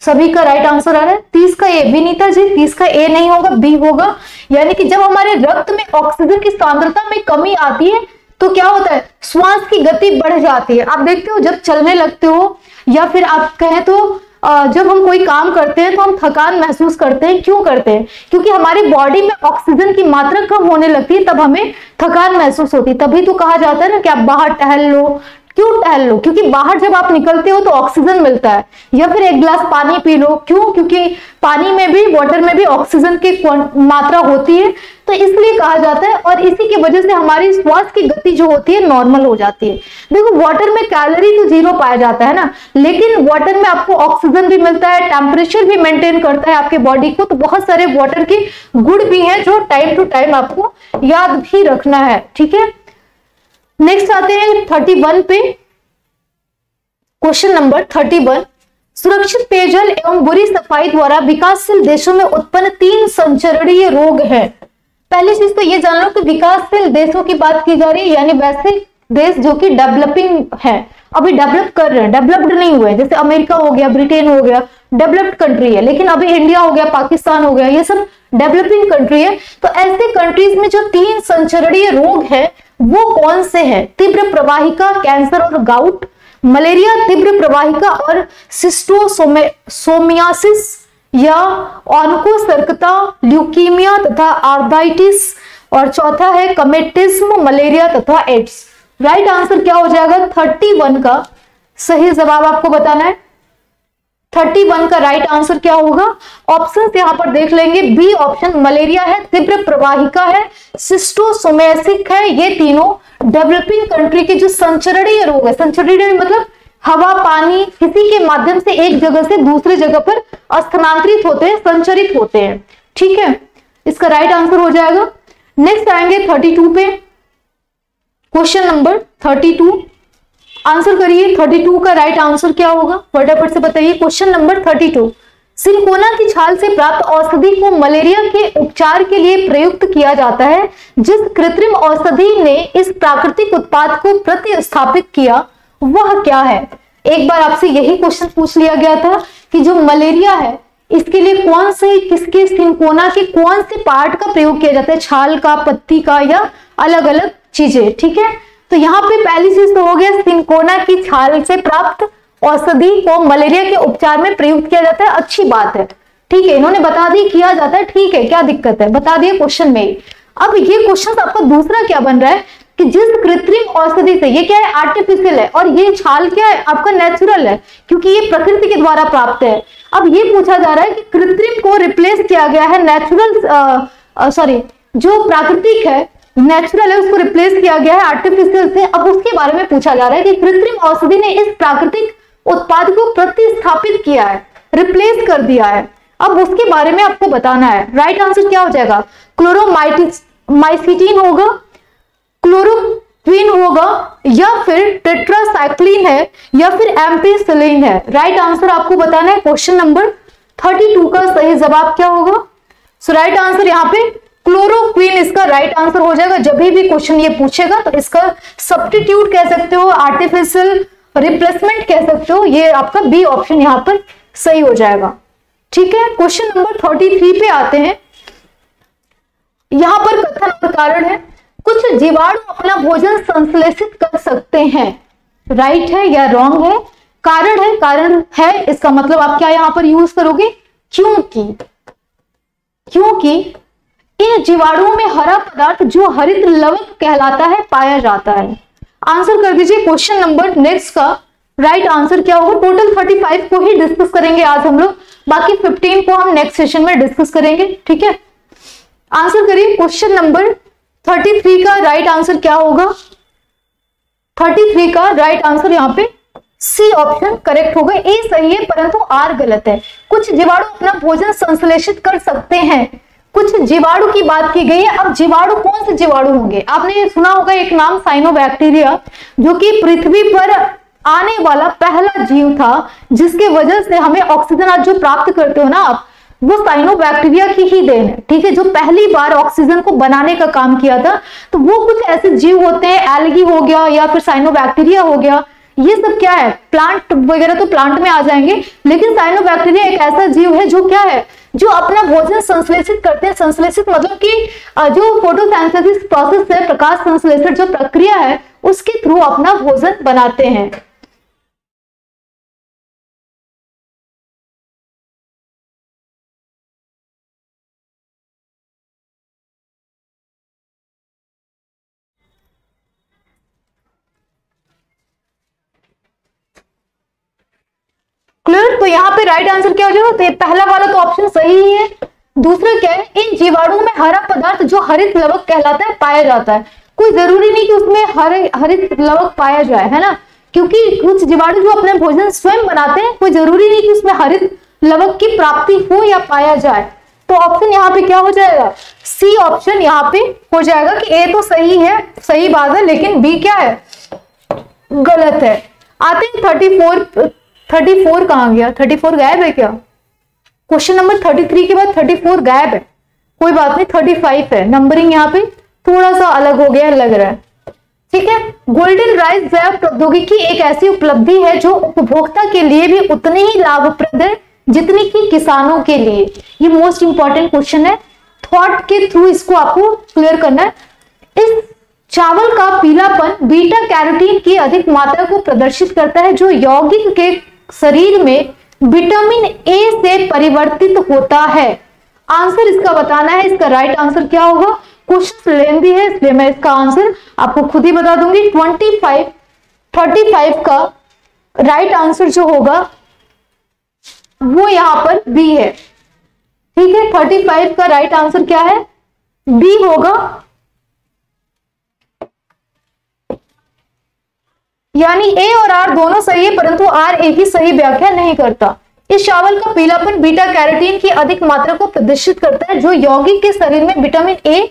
सभी का राइट आंसर आ रहा है। तीस का ए, विनीता जी, तीस का ए नहीं होगा, बी होगा। यानी कि जब हमारे रक्त में ऑक्सीजन की सांद्रता में कमी आती है तो क्या होता है? श्वास की गति बढ़ जाती है। आप देखते हो, जब चलने लगते हो, या फिर आप कहें तो जब हम कोई काम करते हैं तो हम थकान महसूस करते हैं। क्यों करते हैं? क्योंकि हमारी बॉडी में ऑक्सीजन की मात्रा कम होने लगती है, तब हमें थकान महसूस होती है। तभी तो कहा जाता है ना कि आप बाहर टहल लो क्यों टहल लो? क्योंकि बाहर जब आप निकलते हो तो ऑक्सीजन मिलता है। या फिर एक गिलास पानी पी लो। क्यों? क्योंकि पानी में भी वाटर में भी ऑक्सीजन की मात्रा होती है। तो इसलिए कहा जाता है और इसी की वजह से हमारी श्वास की गति जो होती है नॉर्मल हो जाती है। देखो वाटर में कैलोरी तो ज़ीरो पाया जाता है ना? लेकिन वाटर में आपको ऑक्सीजन भी मिलता है टेम्परेचर भी मेंटेन करता है आपके बॉडी को। तो बहुत सारे वाटर के गुड़ भी हैं जो टाइम टू टाइम आपको याद भी रखना है। ठीक है? नेक्स्ट आते हैं थर्टी वन पे। क्वेश्चन नंबर थर्टी वन सुरक्षित पेयजल एवं बुरी सफ़ाई द्वारा विकासशील देशों में उत्पन्न तीन संचरणीय रोग हैं। पहली चीज़ तो ये जान लो कि विकासशील देशों की बात की जा रही है, यानी वैसे देश जो कि डेवलपिंग है। अभी डेवलप कर रहे हैं डेवलप्ड नहीं हुए जैसे अमेरिका हो गया, ब्रिटेन हो गया डेवलप्ड कंट्री है। लेकिन अभी इंडिया हो गया, पाकिस्तान हो गया, ये सब डेवलपिंग कंट्री है। तो ऐसे कंट्रीज़ में जो तीन संचरणीय रोग है वो कौन से हैं? तीव्र प्रवाहिका, कैंसर और गाउट मलेरिया, तीव्र प्रवाहिका और सिस्टोसोमियासिस या ऑनकोसर्कता, ल्यूकीमिया तथा आर्थाइटिस और चौथा है कमेटिज्म, मलेरिया तथा एड्स। राइट आंसर क्या हो जाएगा? थर्टी वन का। सही जवाब आपको बताना है। थर्टी वन का राइट आंसर क्या होगा? ऑप्शन यहाँ पर देख लेंगे। बी ऑप्शन मलेरिया है, तीव्र प्रवाहिका है, सिस्टोसोमेसिक है, ये तीनों डेवलपिंग कंट्री के जो संचरणीय रोग है, संचरणीय मतलब हवा, पानी, किसी के माध्यम से एक जगह से दूसरे जगह पर स्थानांतरित होते हैं, संचरित होते हैं। ठीक है? इसका राइट आंसर हो जाएगा। नेक्स्ट आएँगे थर्टी टू पे। Question number thirty two answer करिए थर्टी टू का राइट आंसर क्या होगा? फटाफट से बताइए question number thirty two. Cinchona की छाल से प्राप्त औषधि को मलेरिया के उपचार के लिए प्रयुक्त किया जाता है, जिस कृत्रिम औषधि ने इस प्राकृतिक उत्पाद को प्रतिस्थापित किया, वह क्या है? एक बार आपसे यही क्वेश्चन पूछ लिया गया था कि जो मलेरिया है, इसके लिए कौन से, किसके सिंकोना के कौन से पार्ट का प्रयोग किया जाता है? छाल का, पत्ती का या अलग अलग चीज़ें, ठीक है? तो यहाँ पे पहली चीज़ तो हो गया, सिंकोना की छाल से प्राप्त औषधि को मलेरिया के उपचार में प्रयुक्त किया जाता है। अच्छी बात है। ठीक है, इन्होंने बता दी किया जाता है। ठीक है, क्या दिक्कत है? बता दिए क्वेश्चन में अब ये क्वेश्चन आपका दूसरा क्या बन रहा है? कि जिस कृत्रिम औषधि से, ये क्या है? आर्टिफिशियल है। और ये छाल क्या है? आपका नेचुरल है, क्योंकि ये प्रकृति के द्वारा प्राप्त है। अब ये पूछा जा रहा है कि कृत्रिम को रिप्लेस किया गया है नेचुरल सॉरी जो प्राकृतिक है नेचुरल है, उसको रिप्लेस किया गया है आर्टिफिशियल से। अब उसके बारे में पूछा जा रहा है कि कृत्रिम औषधि ने इस प्राकृतिक उत्पाद को प्रतिस्थापित किया है रिप्लेस कर दिया है। अब उसके बारे में आपको बताना है। राइट आंसर क्या हो जाएगा? क्लोरोमाइसिटीन होगा क्लोरोक्विन होगा, या फिर टेट्रासाइक्लिन है, या फिर एम्पीसिलिन है। राइट आंसर आपको बताना है। क्वेश्चन नंबर थर्टी टू का सही जवाब क्या होगा? सो राइट आंसर यहाँ पे क्लोरोक्विन इसका राइट आंसर हो जाएगा। जब भी क्वेश्चन ये पूछेगा तो इसका सब्सटीट्यूट कह सकते हो आर्टिफिशियल रिप्लेसमेंट कह सकते हो। ये आपका बी ऑप्शन यहाँ पर सही हो जाएगा। ठीक है? क्वेश्चन नंबर थर्टी थ्री पे आते हैं। यहाँ पर कथन और कारण है। कुछ जीवाणु अपना भोजन संश्लेषित कर सकते हैं। राइट है या रॉन्ग है? कारण है कारण है, इसका मतलब आप क्या यहाँ पर यूज़ करोगे? क्योंकि क्योंकि इन जीवाणुओं में हरा पदार्थ जो हरित लवक कहलाता है, पाया जाता है। आंसर कर दीजिए क्वेश्चन नंबर नेक्स्ट का। राइट right आंसर क्या होगा? टोटल 35 को ही डिस्कस करेंगे आज हम लोग। बाकी 15 को हम नेक्स्ट सेशन में डिस्कस करेंगे, ठीक है? आंसर करिए क्वेश्चन नंबर 33 का। राइट right आंसर क्या होगा? 33 का राइट right आंसर यहाँ पे सी ऑप्शन करेक्ट होगा। ए सही है, परंतु आर गलत है। कुछ जीवाणु अपना भोजन संश्लेषित कर सकते हैं। कुछ जीवाणु की बात की गई है। अब जीवाणु कौन से जीवाणु होंगे? आपने सुना होगा एक नाम साइनोबैक्टीरिया जो कि पृथ्वी पर आने वाला पहला जीव था, जिसके वजह से हमें ऑक्सीजन आज जो प्राप्त करते हो ना आप, वो साइनोबैक्टीरिया की ही देन है। ठीक है, जो पहली बार ऑक्सीजन को बनाने का काम किया था। तो वो कुछ ऐसे जीव होते हैं एलगी हो गया या फिर साइनोबैक्टीरिया हो गया। ये सब क्या है? प्लांट वगैरह तो प्लांट में आ जाएँगे, लेकिन साइनोबैक्टीरिया एक ऐसा जीव है जो क्या है? जो अपना भोजन संश्लेषित करते हैं, संश्लेषित मतलब कि जो फोटोसेंथेसिस प्रोसेस है, प्रकाश संश्लेषित जो प्रक्रिया है, उसके थ्रू अपना भोजन बनाते हैं। यहाँ पे राइट आंसर क्या हो जाएगा? तो पहला वाला तो ऑप्शन सही है दूसरा क्या है? इन जीवाणुओं में हरा पदार्थ जो हरित लवक कहलाता है, पाया जाता है। कोई ज़रूरी नहीं कि उसमें हरे, हरित लवक पाया जाए, है ना? क्योंकि कुछ जीवाणु जो अपने भोजन स्वयं बनाते हैं, कोई ज़रूरी नहीं कि उसमें हरित लवक की प्राप्ति हो या पाया जाए। तो ऑप्शन यहाँ पे क्या हो जाएगा? सी ऑप्शन यहाँ पे हो जाएगा कि ए तो सही है, सही बात है, लेकिन बी क्या है? गलत है। आते हैं थर्टी फोर थर्टी फोर कहाँ गया? थर्टी फोर गायब है क्या? क्वेश्चन नंबर थर्टी थ्री के बाद थर्टी फोर गायब है। कोई बात नहीं, थर्टी फाइव है। नंबरिंग यहाँ पे थोड़ा सा अलग हो गया, लग रहा है। ठीक है? गोल्डन राइस जैव प्रौद्योगिकी एक ऐसी उपलब्धि है जो उपभोक्ता के लिए भी उतनी ही लाभप्रद है जितनी की किसानों के लिए। ये मोस्ट इंपॉर्टेंट क्वेश्चन है। थॉट के थ्रू इसको आपको क्लियर करना है। इस चावल का पीलापन बीटा कैरोटीन की अधिक मात्रा को प्रदर्शित करता है, जो यौगिक के शरीर में विटामिन ए से परिवर्तित होता है। आंसर इसका बताना है, इसका राइट आंसर क्या होगा? क्वेश्चन लेंदी है, इसलिए मैं इसका आंसर आपको खुद ही बता दूँगी। ट्वेंटी फाइव थर्टी फाइव का राइट आंसर जो होगा, वो यहाँ पर बी है। ठीक है? थर्टी फाइव का राइट आंसर क्या है? बी होगा यानी ए और आर दोनों सही है, परंतु आर ए ही सही व्याख्या नहीं करता। इस चावल का पीलापन बीटा कैरोटीन की अधिक मात्रा को प्रदर्शित करता है, जो यौगिक के शरीर में विटामिन ए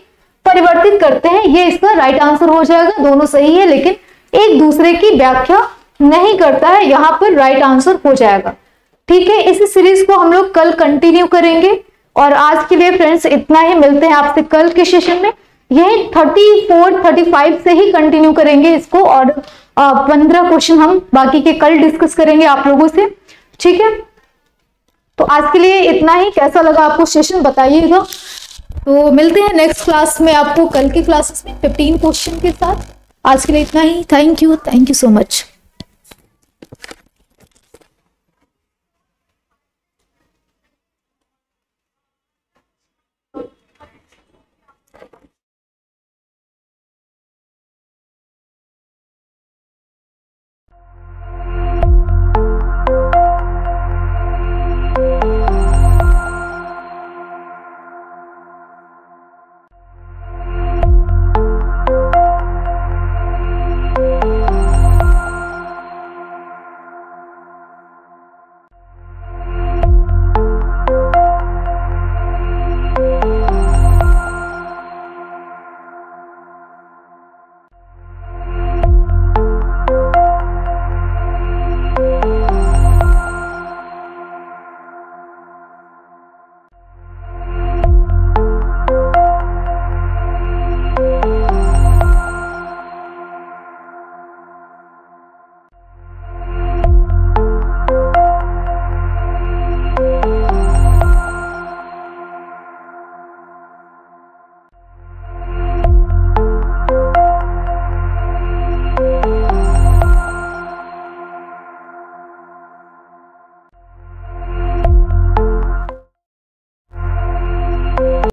परिवर्तित करते हैं। ये इसका राइट आंसर हो जाएगा। दोनों सही है, लेकिन एक दूसरे की व्याख्या नहीं करता है। यहाँ पर राइट आंसर हो जाएगा। ठीक है, इस सीरीज़ को हम लोग कल कंटिन्यू करेंगे। और आज के लिए फ्रेंड्स इतना ही। मिलते हैं आपसे कल के सेशन में। यही थर्टी फोर थर्टी फाइव से ही कंटिन्यू करेंगे इसको और पंद्रह क्वेश्चन हम बाकी के कल डिस्कस करेंगे आप लोगों से। ठीक है? तो आज के लिए इतना ही। कैसा लगा आपको सेशन बताइएगा। तो मिलते हैं नेक्स्ट क्लास में आपको कल की क्लासेस में फिफ्टीन क्वेश्चन के साथ। आज के लिए इतना ही। Thank you thank you so much